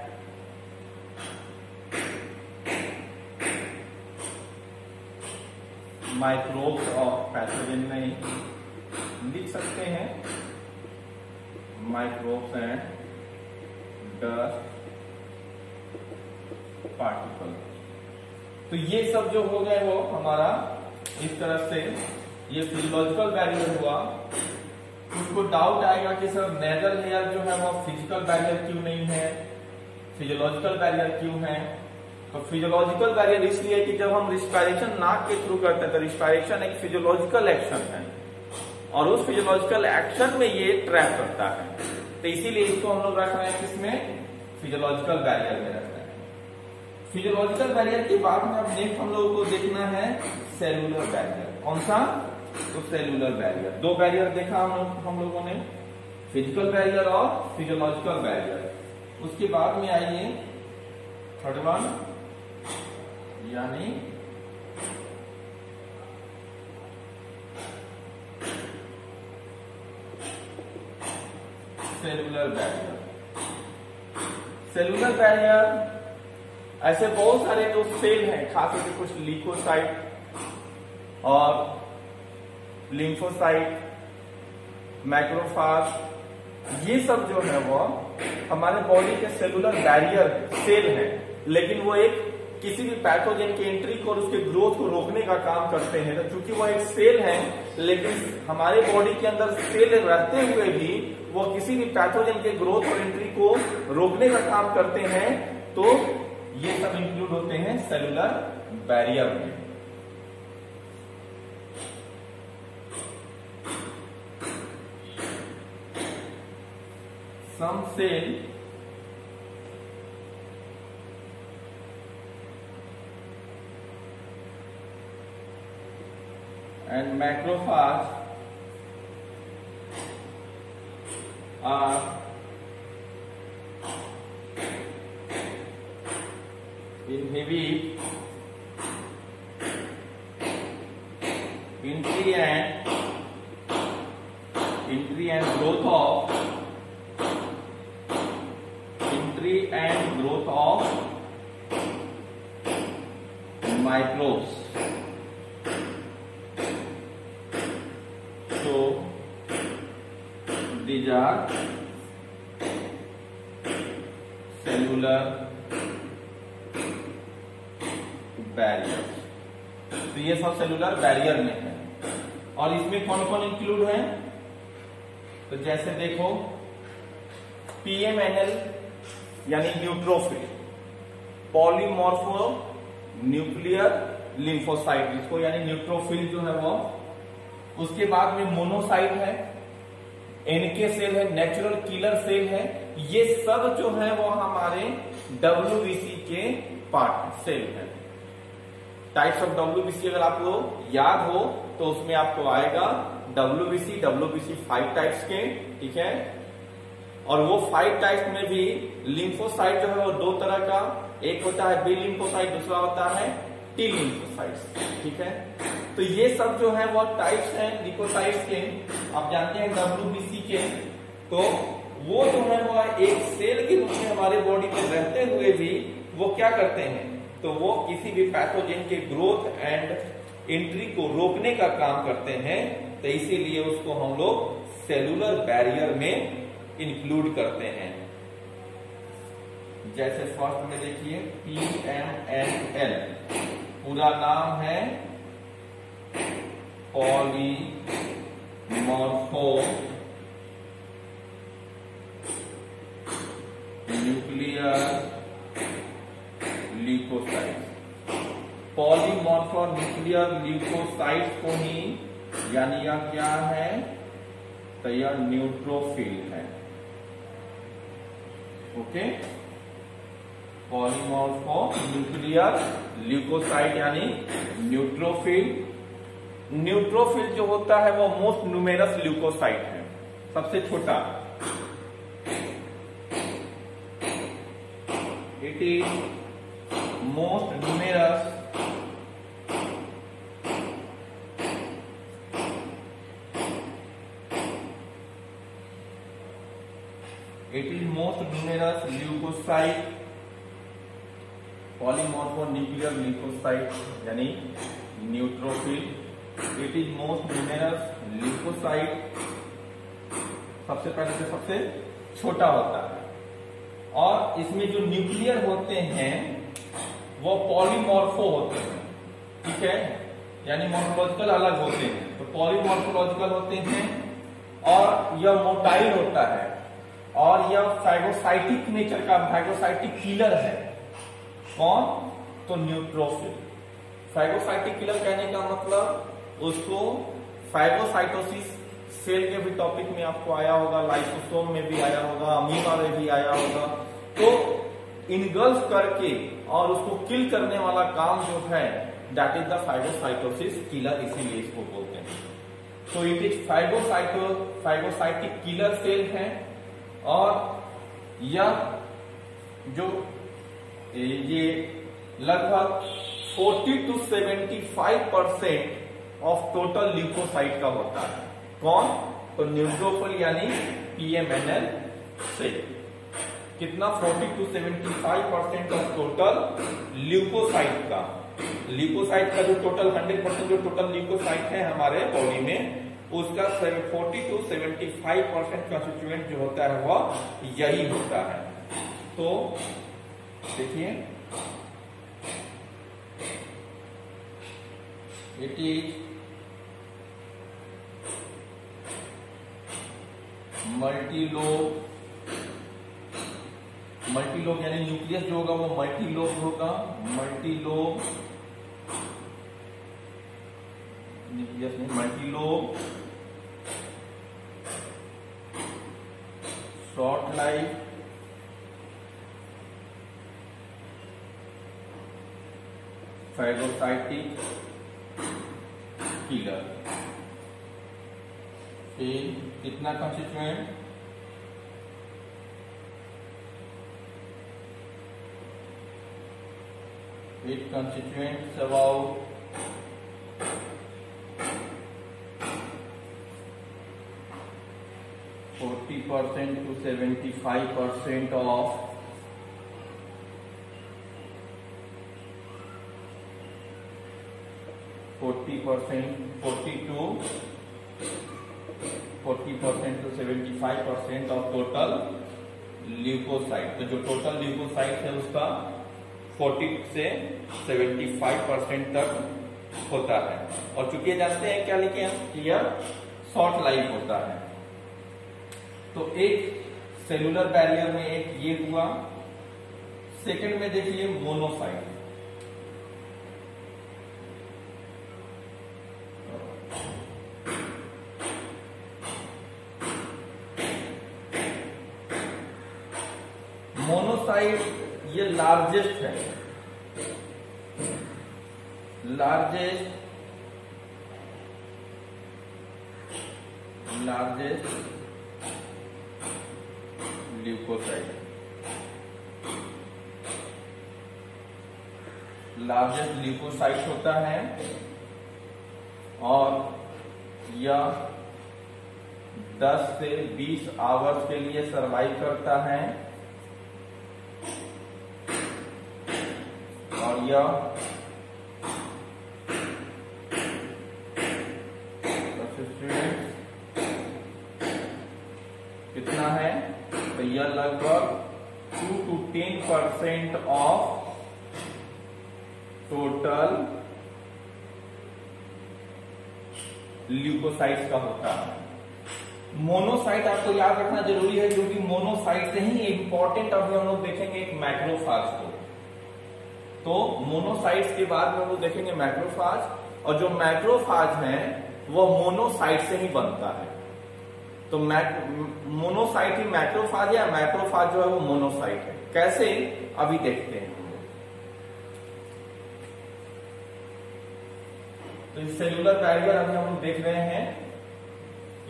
माइक्रोब्स और पैथोजन नहीं लिख सकते हैं। Microbes and dust particle. तो ये सब जो हो गए वो हमारा इस तरह से ये फिजियोलॉजिकल बैरियर हुआ। उसको डाउट आएगा कि सर नेजल हेयर जो है वो फ़िज़िकल बैरियर क्यों नहीं है? फिजियोलॉजिकल बैरियर क्यों है? तो फिजियोलॉजिकल बैरियर इसलिए कि जब हम रिस्पायरेशन नाक के थ्रू करते हैं तो रिस्पायरेशन एक फिजियोलॉजिकल एक्शन है। और उस फिजियोलॉजिकल एक्शन में ये ट्रैप करता है। तो इसीलिए इसको हम लोग रख रहे हैं किसमें? फिजियोलॉजिकल बैरियर में रख रहे हैं। फिजियोलॉजिकल बैरियर के बाद में अब नेक्स्ट हम लोगों को देखना है सेलुलर बैरियर कौन सा? तो सेलुलर बैरियर दो बैरियर देखा हम हम लोगों ने। फ़िज़िकल बैरियर और फिजियोलॉजिकल बैरियर उसके बाद में आइए थर्ड वन यानी सेलुलर बैरियर सेलुलर बैरियर ऐसे बहुत सारे जो सेल हैं, खास करके कुछ लिकोसाइट और लिम्फोसाइट मैक्रोफाज ये सब जो है वो हमारे बॉडी के सेलुलर बैरियर सेल है। लेकिन वो एक किसी भी पैथोजन के एंट्री को और उसके ग्रोथ को रोकने का काम करते हैं। तो चूँकि वो एक सेल है, लेकिन हमारे बॉडी के अंदर सेल रहते हुए भी वो किसी भी पैथोजन के ग्रोथ और एंट्री को रोकने का काम करते हैं तो ये सब इंक्लूड होते हैं सेलुलर बैरियर में। Some cell and macrophage are inhibit entry and entry and growth of microbes. So, these are cellular barrier तो ये सब सेलुलर बैरियर में है। और इसमें कौन कौन इंक्लूड है? तो जैसे देखो पीएमएनएल यानी न्यूट्रोफिल पॉलीमॉर्फो न्यूक्लियर लिम्फोसाइट, जिसको यानी न्यूट्रोफिल जो है वो, उसके बाद में मोनोसाइट है एनके सेल है नेचुरल किलर सेल है, ये सब जो है वो हमारे डब्ल्यूबीसी के पार्ट सेल है। टाइप्स ऑफ़ डब्ल्यूबीसी अगर आपको याद हो तो उसमें आपको आएगा डब्ल्यूबीसी डब्ल्यूबीसी फाइव टाइप्स के, ठीक है? और वो फाइव टाइप्स में भी लिम्फोसाइट जो है वो दो तरह का एक होता है बी लिम्फोसाइट, दूसरा होता है टी लिम्फोसाइट, ठीक है? तो ये सब जो है वो टाइप्स हैं, लिपोसाइट्स के, आप जानते हैं डब्ल्यूबीसी के। तो वो जो है वो एक सेल के रूप में हमारे बॉडी में रहते हुए भी वो क्या करते हैं? तो वो किसी भी पैथोजन के ग्रोथ एंड एंट्री को रोकने का काम करते हैं तो इसीलिए उसको हम लोग सेलुलर बैरियर में इंक्लूड करते हैं। जैसे फ़र्स्ट में देखिए पी एम एन एल पूरा नाम है poly polymorphonuclear leukocyte polymorphonuclear leukocyte को ही, यानी यह क्या है? तो यह न्यूट्रोफिल है। ओके पॉलीमॉर्फो न्यूक्लियर ल्यूकोसाइट यानी न्यूट्रोफिल न्यूट्रोफिल जो होता है वो मोस्ट न्यूमेरस ल्यूकोसाइट है। सबसे छोटा। It is most numerous it is most numerous leukocyte polymorphonuclear leukocyte यानी neutrophil it is most numerous leukocyte सबसे पहले से सबसे छोटा होता है। और इसमें जो न्यूक्लियर होते हैं, वो पॉलीमॉर्फो होते हैं। ठीक है? यानी मॉर्फोलॉजिकल अलग होते हैं। तो पॉलीमॉर्फोलॉजिकल होते हैं और यह मोटाइल होता है। और यह फाइगोसाइटिक नेचर का फाइगोसाइटिक किलर है। कौन? तो न्यूट्रोफिल। फाइगोसाइटिक किलर कहने का मतलब उसको फाइगोसाइटोसिस सेल के भी टॉपिक में आपको आया होगा लाइसोसोम में भी आया होगा अमीमा में भी आया होगा। तो इनगल्फ करके और उसको किल करने वाला काम जो है that is the phagocytosis killer इसीलिए इसको बोलते हैं। तो it is phagocyto phagocytic killer cell है और यह जो ये लगभग 40 to 75 percent of total leukocyte का होता है। कौन? तो न्यूट्रोफिल यानी पीएमएनएल से। कितना? 40 to 75 percent of total leukocyte का। ल्यूकोसाइट का जो टोटल 100 परसेंट जो टोटल ल्यूकोसाइट है हमारे बॉडी में, उसका 40 टू 75 परसेंट कंस्टिट्यूएंट जो होता है, वह यही होता है। तो देखिए। इट इज़ मल्टीलोब मल्टीलोब यानी न्यूक्लियस जो होगा वो मल्टीलोब होगा। मल्टीलोब न्यूक्लियस नहीं multilobe short life. Phagocytic killer a कितना constituent at constituents about forty percent to seventy five percent of forty percent forty to forty percent to seventy five percent of total leukocyte तो जो total leukocyte है उसका 40 से 75 percent तक होता है। और चूँकि जानते हैं, क्या लिखे हम कि यह शॉर्ट लाइफ होता है। तो एक सेलुलर बैरियर में एक ये हुआ। सेकंड में देखिए मोनोसाइट मोनोसाइट ये लार्जेस्ट है। Largest largest leukocyte largest leukocyte होता है और यह 10 से 20 आवर्स के लिए सरवाइव करता है। यह कितना है? तो यह लगभग two to ten percent of total leukocytes का होता है। मोनोसाइट आपको याद रखना ज़रूरी है, क्योंकि मोनोसाइट से ही इंपॉर्टेंट अभी हम लोग देखेंगे एक मैक्रोफाज को। तो मोनोसाइट्स के बाद में वो देखेंगे मैक्रोफाज और जो मैक्रोफाज है वह मोनोसाइट से ही बनता है। तो मोनोसाइट ही मैक्रोफाज या मैक्रोफाज जो है वो मोनोसाइट है। कैसे? अभी देखते हैं तो इस सेलुलर बैरियर अभी हम देख रहे हैं।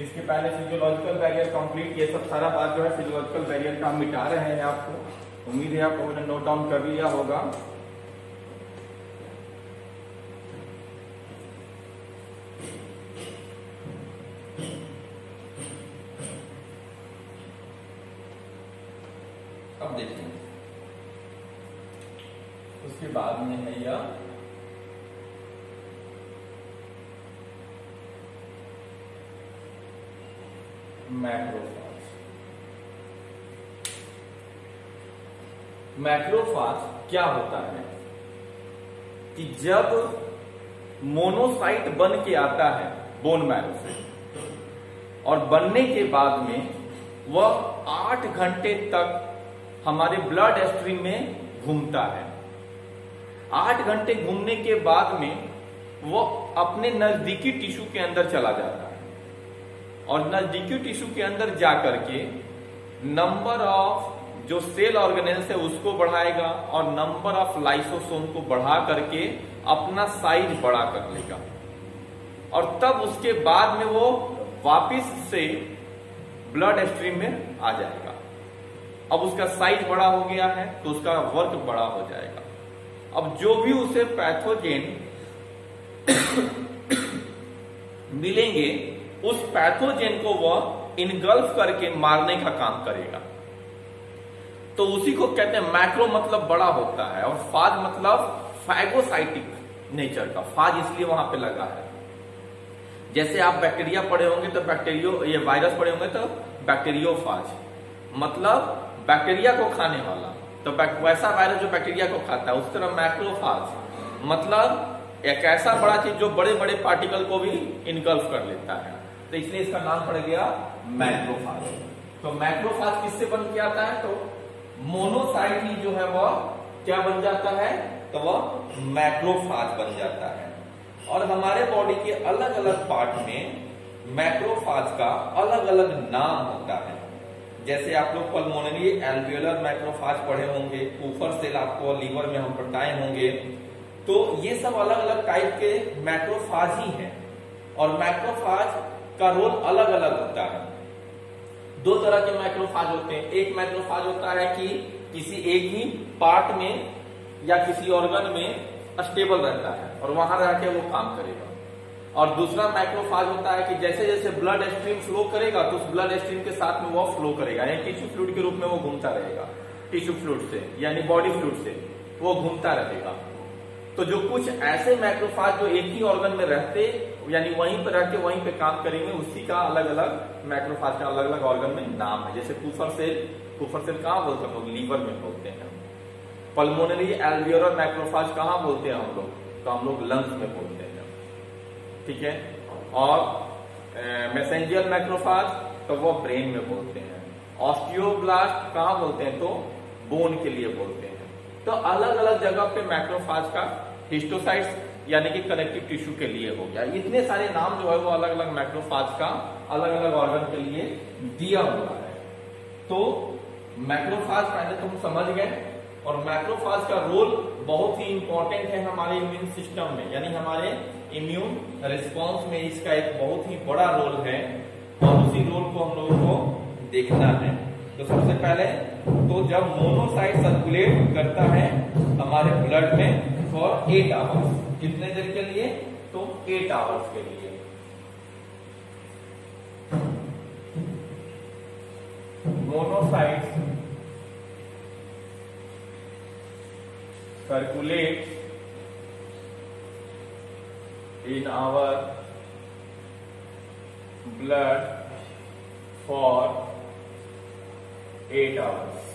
इसके पहले फिजियोलॉजिकल बैरियर कंप्लीट ये सब सारा बात जो है फिजियोलॉजिकल बैरियर का हम मिटा रहे हैं आपको। उम्मीद है आपको नोट डाउन कर लिया होगा अब देखिए उसके बाद में है यह मैक्रोफाज मैक्रोफाज क्या होता है? कि जब मोनोसाइट बन के आता है बोन मैरो से, और बनने के बाद में वह आठ घंटे तक हमारे ब्लड स्ट्रीम में घूमता है। आठ घंटे घूमने के बाद में वो अपने नजदीकी टिश्यू के अंदर चला जाता है। और नजदीकी टिश्यू के अंदर जाकर के नंबर ऑफ़ जो सेल ऑर्गेनेल्स है उसको बढ़ाएगा और नंबर ऑफ़ लाइसोसोम को बढ़ा करके अपना साइज़ बड़ा कर लेगा। और तब उसके बाद में वो वापिस से ब्लड स्ट्रीम में आ जाएगा। अब उसका साइज़ बड़ा हो गया है तो उसका वर्क बड़ा हो जाएगा। अब जो भी उसे पैथोजेन मिलेंगे उस पैथोजेन को वह इनगल्फ करके मारने का काम करेगा। तो उसी को कहते हैं मैक्रो मतलब बड़ा होता है और फाज मतलब फैगोसाइटिक नेचर का। फाज इसलिए वहाँ पे लगा है। जैसे आप बैक्टीरिया पढ़े होंगे तो बैक्टीरियो, ये वायरस पढ़े होंगे तो बैक्टीरियोफाज। मतलब बैक्टीरिया को खाने वाला। तो वैसा वायरस जो बैक्टीरिया को खाता है, उस तरह मैक्रोफाज मतलब एक ऐसा बड़ा चीज़ जो बड़े बड़े पार्टिकल को भी इनकल्फ कर लेता है। तो इसलिए इसका नाम पड़ गया मैक्रोफाज। तो मैक्रोफाज किससे बन के आता है? तो मोनोसाइट ही जो है वह क्या बन जाता है? तो वह मैक्रोफाज बन जाता है। और हमारे बॉडी के अलग अलग पार्ट में मैक्रोफाज का अलग अलग नाम होता है। जैसे आप लोग पल्मोनरी एल्वियोलर मैक्रोफाज पढ़े होंगे, ऊपर सेल आपको लीवर में हम बताए होंगे। तो ये सब अलग अलग टाइप के मैक्रोफाज ही हैं। और मैक्रोफाज का रोल अलग अलग होता है। दो तरह के माइक्रोफाज होते हैं। एक माइक्रोफाज होता है कि किसी एक ही पार्ट में या किसी ऑर्गन में स्टेबल रहता है और वहाँ रह के वो काम करेगा। और दूसरा माइक्रोफाज होता है कि जैसे जैसे ब्लड स्ट्रीम फ्लो करेगा तो उस ब्लड स्ट्रीम के साथ में वो फ्लो करेगा। यानी टिश्यू फ्लूड के रूप में वो घूमता रहेगा। टिश्यू फ्लूड से, यानी बॉडी फ्लूड से वो घूमता रहेगा। तो जो कुछ ऐसे माइक्रोफाज जो एक ही ऑर्गन में रहते यानी वहीं पर रह के वहीं पे काम करेंगे, उसी का अलग अलग माइक्रोफाज का अलग अलग ऑर्गन में नाम है। जैसे कुफर सेल कुफर सेल कहाँ बोलते हैं लोग? लीवर में बोलते हैं। पल्मोनरी एल्वियोलर माइक्रोफाज कहाँ बोलते हैं हम लोग? तो हम लोग लंग्स में बोलते हैं। ठीक है? और मैसेंजियल माइक्रोफाज तो वो ब्रेन में बोलते हैं। ऑस्टियोब्लास्ट कहाँ बोलते हैं? तो बोन के लिए बोलते हैं। तो अलग अलग जगह पे मैक्रोफाज का हिस्टोसाइट्स यानी कि कनेक्टिव टिश्यू के लिए हो गया। इतने सारे नाम जो है वो अलग अलग मैक्रोफाज का अलग अलग ऑर्गन के लिए दिया हुआ है। तो मैक्रोफाज पहले तो हम समझ गए, और मैक्रोफाज का रोल बहुत ही इंपॉर्टेंट है हमारे इम्यून सिस्टम में। यानी हमारे इम्यून रिस्पॉन्स में इसका एक बहुत ही बड़ा रोल है, और उसी रोल को हम लोगों को देखना है। तो सबसे पहले तो जब मोनोसाइट सर्कुलेट करता है, हमारे ब्लड में फॉर एट आवर्स कितने देर के लिए? तो एट आवर्स के लिए। Monocyte circulate in our blood for eight hours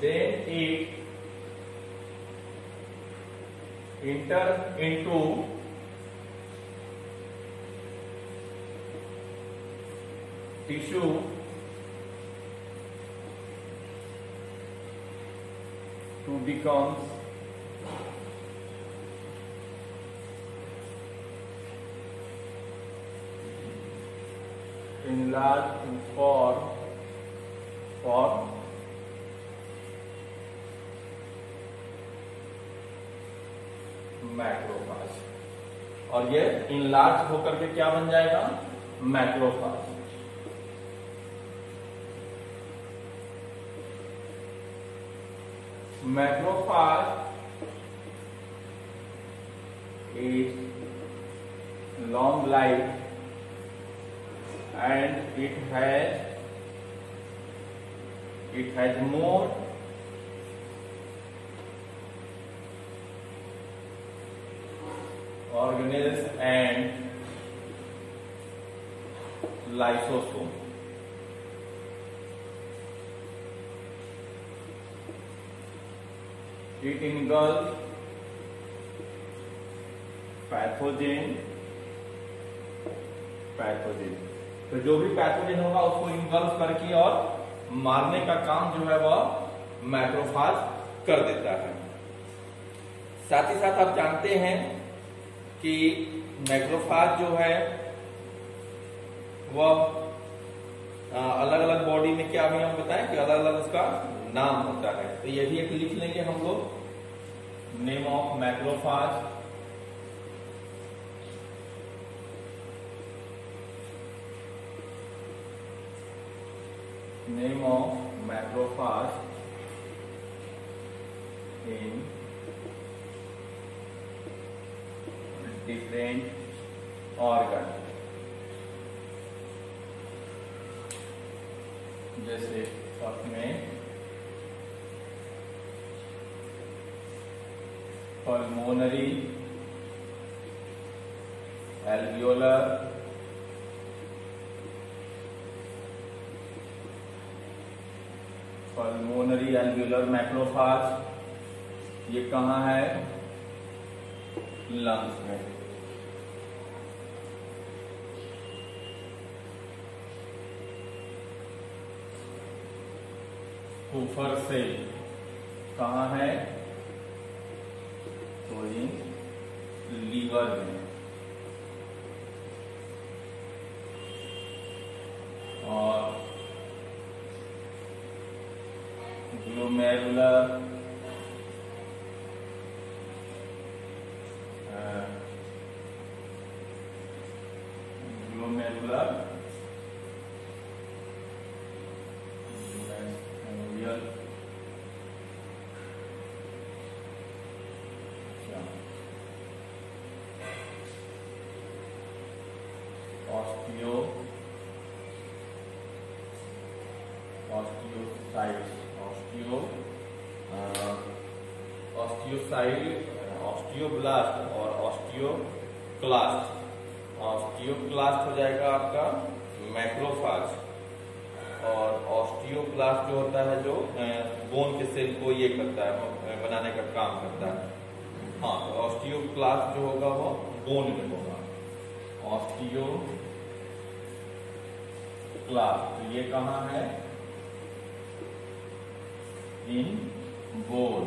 Then it enter into tissue. To becomes enlarged for for macrophage और ये इनलार्ज होकर के क्या बन जाएगा? Macrophage macrophage is long life and it has it has more organelles and lysosome. It engulfs pathogen pathogen तो जो भी पैथोजेन होगा उसको इन्गल्फ करके और मारने का काम जो है वह मैक्रोफाज कर देता है। साथ ही साथ आप जानते हैं कि मैक्रोफाज जो है वह अलग अलग बॉडी में क्या भी हम बताएँ कि अलग अलग उसका नाम होता है। तो ये भी एक लिख लेंगे हम लोग। Name of macrophage name of macrophage in different organ जैसे में pulmonary alveolar pulmonary alveolar macrophage ये कहाँ है? लंग्स में। कुफर से। कहा है? तो ये लीवर में। और glomerular osteo osteocytes osteo osteocyte osteoblast और ऑस्टियोक्लास्ट ऑस्टियोक्लास्ट हो जाएगा आपका मैक्रोफाज और ऑस्टियोक्लास्ट जो होता है, जो बोन के सेल को ये करता है बनाने का काम करता है। हाँ तो ऑस्टियोक्लास्ट जो होगा, वो बोन में होगा। ऑस्टियो क्लास्ट तो ये कहा है? इन बोन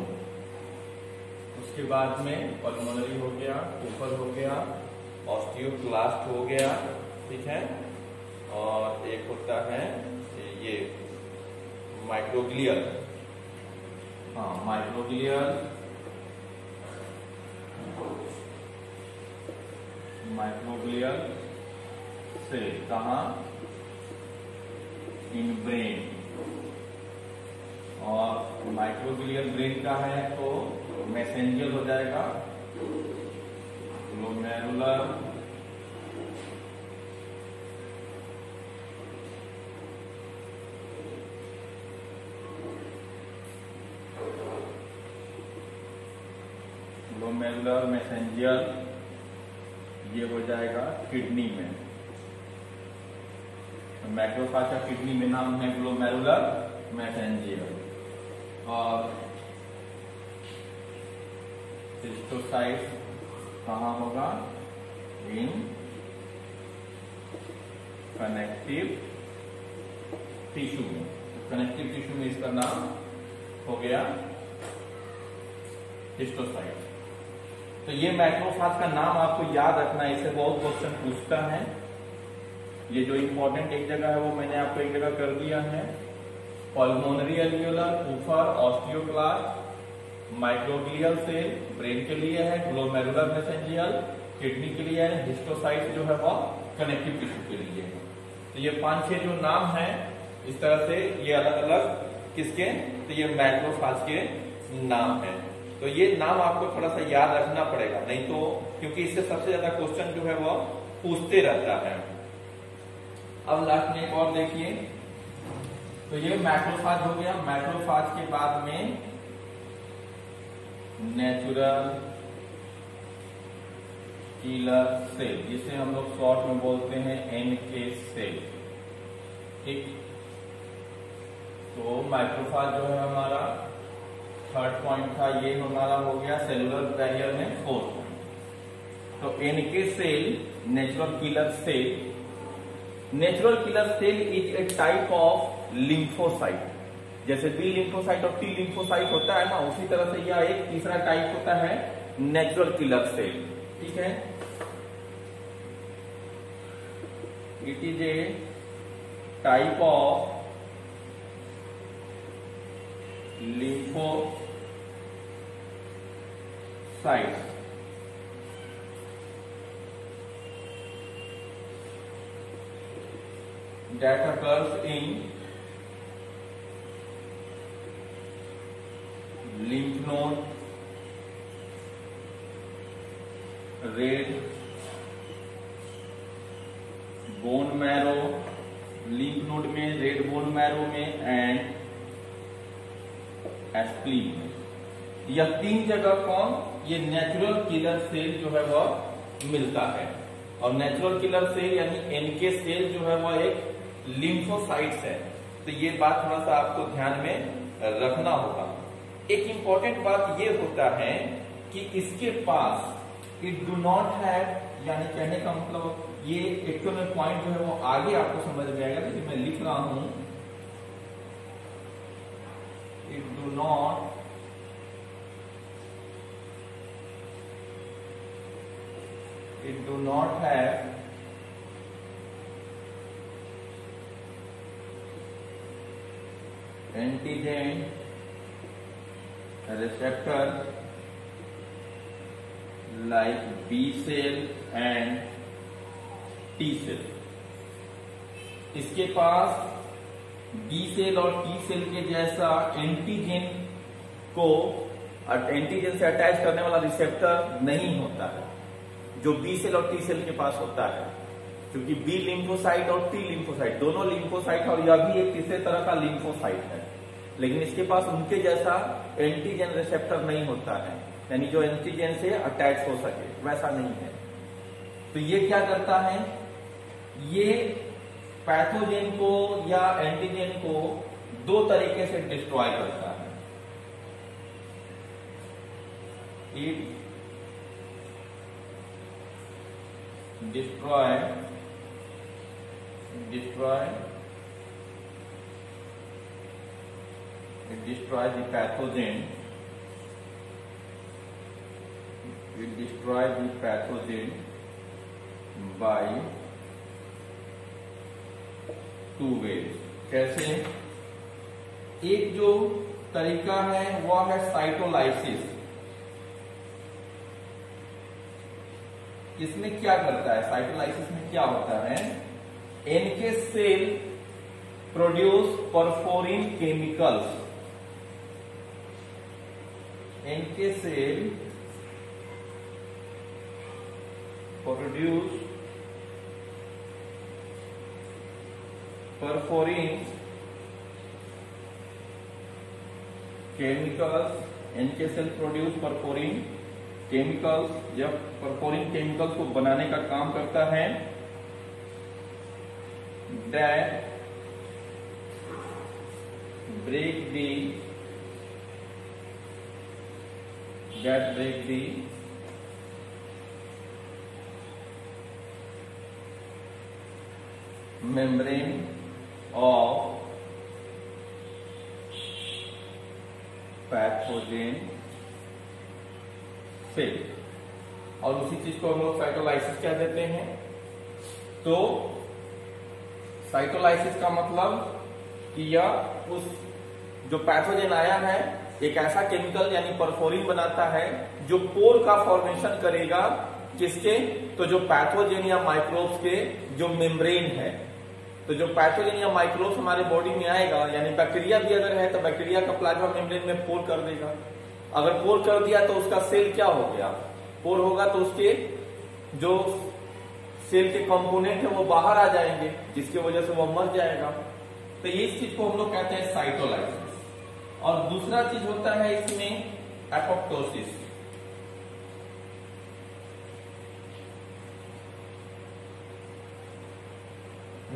उसके बाद में पल्मोनरी हो गया ऊपर हो गया ऑस्टियोक्लास्ट हो गया, ठीक है? और एक होता है ये माइक्रोग्लियल हाँ माइक्रोग्लियल माइक्रोग्लियल से कहा? इन ब्रेन और माइक्रोग्लियल ब्रेन का है तो मैसेंजर हो जाएगा। ग्लोमेरुलर ग्लोमेरुलर मैसेंजर ये हो जाएगा किडनी में। तो मैक्रोफाचा किडनी में नाम है ग्लोमेरुलर मैसेंजियर और सिस्टोसाइट कहा होगा? इन कनेक्टिव टिश्यू में। कनेक्टिव टिश्यू में इसका नाम हो गया हिस्टोसाइट तो ये मैक्रोफाज का नाम आपको याद रखना है, इसे बहुत क्वेश्चन पूछता है। ये जो इंपॉर्टेंट एक जगह है, वो मैंने आपको एक जगह कर दिया है। पल्मोनरी एल्वियोलर ऊफर ऑस्टियोक्लास्ट माइक्रोग्लियल सेल ब्रेन के लिए है ग्लोमेरुलर मैसेंजियल किडनी के लिए है हिस्टोसाइट जो है वो कनेक्टिव टिश्यू के लिए है। तो ये पाँच छह जो नाम है, इस तरह से ये अलग अलग किसके? तो ये मैक्रोफाज के नाम है। तो ये नाम आपको थोड़ा सा याद रखना पड़ेगा, नहीं तो क्योंकि इससे सबसे ज़्यादा क्वेश्चन जो है वो पूछते रहता है। अब लास्ट में एक और देखिए। तो ये मैक्रोफाज हो गया। मैक्रोफाज के बाद में नेचुरल कीलर सेल जिसे हम लोग शॉर्ट में बोलते हैं एन के सेल ठीक? तो माइक्रोफाज जो है हमारा थर्ड पॉइंट था, ये हमारा हो गया सेलुलर बैरियर में फोर्थ पॉइंट तो NK cell natural killer cell natural killer cell is a type of lymphocyte जैसे बी लिम्फोसाइट और टी लिम्फोसाइट होता है ना, उसी तरह से यह एक तीसरा टाइप होता है नेचुरल किलर सेल ठीक है? It is a type of lymphocytes that occurs in lymph node red, bone marrow lymph node में रेड बोन मैरो में एंड एस्प्लीन यह तीन जगह कौन? ये नेचुरल किलर सेल जो है वह मिलता है। और नेचुरल किलर सेल यानी एनके सेल जो है वह एक लिम्फोसाइट्स है। तो ये बात थोड़ा सा आपको ध्यान में रखना होगा। एक इंपॉर्टेंट बात ये होता है कि इसके पास इट डू नॉट हैव यानी कहने का मतलब ये एक्चुअल में पॉइंट जो है वो आगे आपको समझ में आएगा। लेकिन मैं लिख रहा हूँ। It do not it do not have antigen receptor like B cell and T cell. इसके पास बी सेल और टी सेल के जैसा एंटीजन को एंटीजन से अटैच करने वाला रिसेप्टर नहीं होता है, जो बी सेल और टी सेल के पास होता है, क्योंकि बी लिम्फोसाइट और टी लिम्फोसाइट दोनों लिम्फोसाइट और यह भी एक तीसरे तरह का लिम्फोसाइट है। लेकिन इसके पास उनके जैसा एंटीजन रिसेप्टर नहीं होता है। यानी जो एंटीजन से अटैच हो सके, वैसा नहीं है। तो ये क्या करता है? ये पैथोजेन को या एंटीजन को दो तरीके से डिस्ट्रॉय करता है। It destroy destroy it destroys the pathogen. It destroys the pathogen by two ways. कैसे? एक जो तरीका है वह है साइटोलाइसिस इसमें क्या करता है? साइटोलाइसिस में क्या होता है? NK cell produce perforin chemicals NK cell produce perforin chemicals NK cell produce perforin chemicals जब परफोरिन केमिकल्स को बनाने का काम करता है that break the that break the membrane of pathogen cell और उसी चीज़ को हम लोग साइटोलाइसिस कह देते हैं? तो साइटोलाइसिस का मतलब कि यह उस जो पैथोजेन आया है एक ऐसा केमिकल यानी परफोरिन बनाता है जो पोर का फॉर्मेशन करेगा। किसके? तो जो पैथोजेन या माइक्रोब्स के जो मेम्ब्रेन है। तो जो पैथोजेन या माइक्रोब्स हमारे बॉडी में आएगा, यानी बैक्टीरिया भी अगर है तो बैक्टीरिया का प्लाज्मा मेम्ब्रेन में पोर कर देगा। अगर पोर कर दिया तो उसका सेल क्या हो गया? पोर होगा तो उसके जो सेल के कंपोनेंट है वो बाहर आ जाएँगे, जिसकी वजह से वो मर जाएगा। तो इस चीज़ को हम लोग कहते हैं साइटोलाइसिस और दूसरा चीज़ होता है इसमें एपोप्टोसिस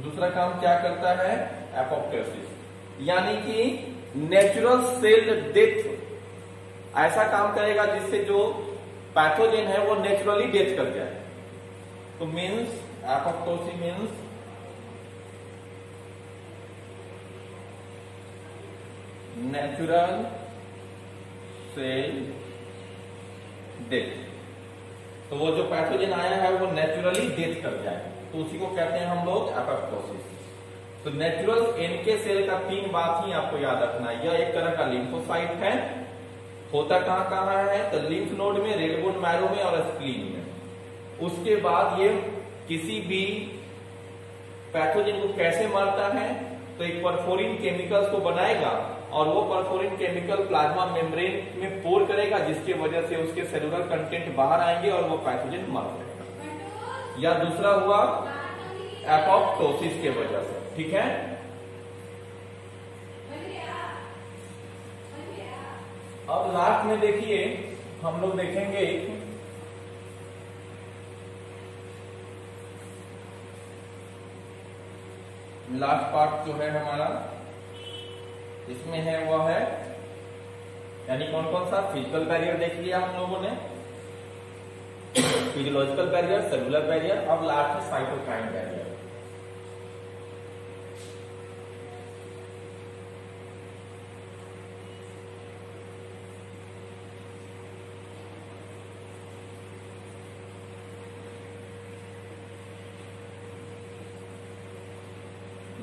दूसरा काम क्या करता है? एपोप्टोसिस यानी कि नेचुरल सेल डेथ ऐसा काम करेगा जिससे जो पैथोजेन है वो नेचुरली डेथ कर जाए। तो means apoptosis means natural cell death तो वो जो पैथोजेन आया है, वो नेचुरली डेथ कर जाए। तो उसी को कहते हैं हम लोग एपोप्टोसिस तो नेचुरल एनके सेल का तीन बात ही आपको याद रखना है। यह एक तरह का लिम्फोसाइट है। होता कहाँ कहाँ है? तो लिम्फ नोड में रेडबोन मैरो में और स्प्लीन में। उसके बाद ये किसी भी पैथोजन को कैसे मारता है? तो एक परफोरिन केमिकल्स को बनाएगा। और वो परफोरिन केमिकल प्लाज्मा मेम्ब्रेन में पोर करेगा, जिसकी वजह से उसके सेलुलर कंटेंट बाहर आएँगे और वो पैथोजन मर जाएगा। या दूसरा हुआ एपोप्टोसिस के वजह से। ठीक है? अब लास्ट में देखिए, हम लोग देखेंगे लास्ट पार्ट जो है हमारा। इसमें है वह है, यानी कौन कौन सा? फ़िज़िकल बैरियर देख लिया हम लोगों ने। फिजियोलॉजिकल बैरियर सेलुलर बैरियर अब लास्ट है साइटोकाइन बैरियर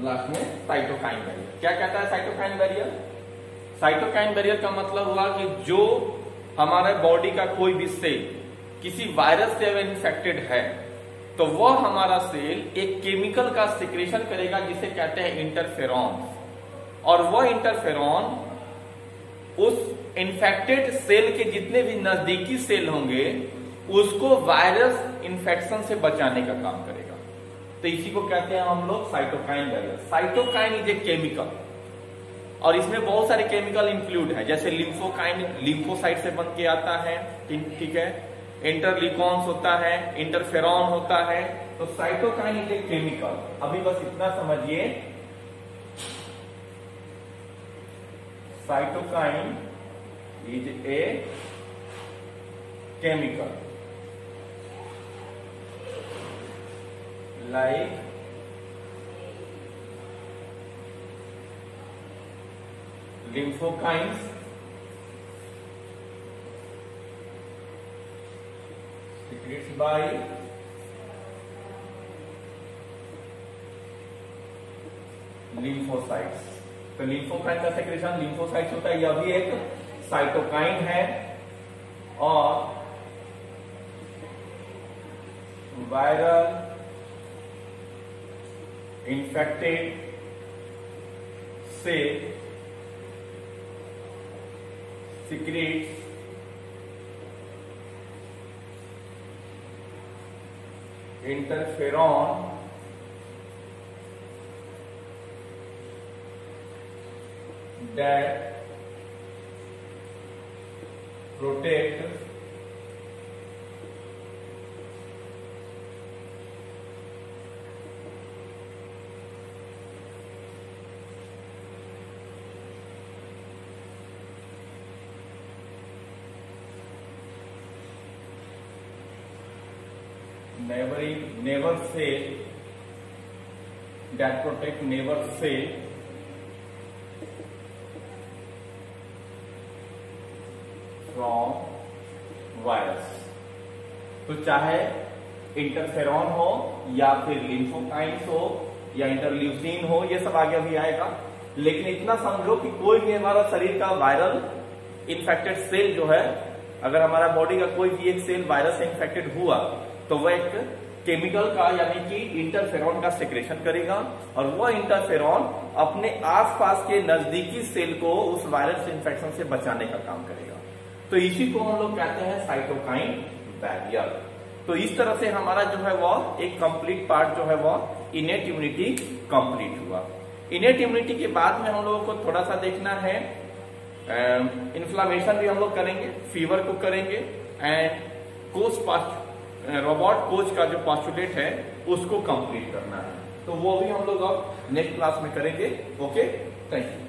लास्ट में साइटोकाइन बैरियर क्या कहता है साइटोकाइन बैरियर साइटोकाइन बैरियर का मतलब हुआ कि जो हमारे बॉडी का कोई भी सेल किसी वायरस से अगर इन्फेक्टेड है तो वह हमारा सेल एक केमिकल का सिक्रेशन करेगा जिसे कहते हैं इंटरफेरॉन और वह इंटरफेरॉन उस इन्फेक्टेड सेल के जितने भी नजदीकी सेल होंगे, उसको वायरस इन्फेक्शन से बचाने का काम करेगा। तो इसी को कहते हैं हम लोग cytokine barrier cytokine is a chemical और इसमें बहुत सारे केमिकल इंक्लूड है। जैसे लिम्फोकाइन लिम्फोसाइट से बन के आता है, ठीक है? इंटरलिकॉन्स होता है इंटरफेरॉन होता है। तो साइटोकाइन इज़ ए केमिकल अभी बस इतना समझिए। Cytokine is a chemical like lymphokines secretes by lymphocytes. तो लिम्फोकाइन का सेक्रेशन लिम्फोसाइट्स होता है, यह भी एक साइटोकाइन है। और वायरल इन्फेक्टेड से secrete interferon that protect neighbor cell that protect neighbor cell from virus. तो चाहे इंटरफेरॉन हो या फिर लिम्फोकाइंस हो या इंटरल्यूसिन हो, ये सब आगे अभी आएगा। लेकिन इतना समझो कि कोई भी हमारा शरीर का वायरल इन्फेक्टेड सेल जो है, अगर हमारा बॉडी का कोई भी एक सेल वायरस से इन्फेक्टेड हुआ तो वह एक केमिकल का, यानी कि इंटरफेरॉन का सिक्रेशन करेगा और वह इंटरफेरॉन अपने आसपास के नजदीकी सेल को उस वायरस इंफेक्शन से बचाने का काम करेगा। तो इसी को हम लोग कहते हैं साइटोकाइन बैरियर तो इस तरह से हमारा जो है वह एक कंप्लीट पार्ट जो है वह इनेट इम्यूनिटी कंप्लीट हुआ। इनेट इम्यूनिटी के बाद में हम लोगों को थोड़ा सा देखना है इन्फ्लामेशन भी हम लोग करेंगे फीवर को करेंगे एंड कोस पास्ट रोबोट कोच का जो पॉस्टुलेट है, उसको कंप्लीट करना है। तो वो भी हम लोग अब नेक्स्ट क्लास में करेंगे। Okay thank you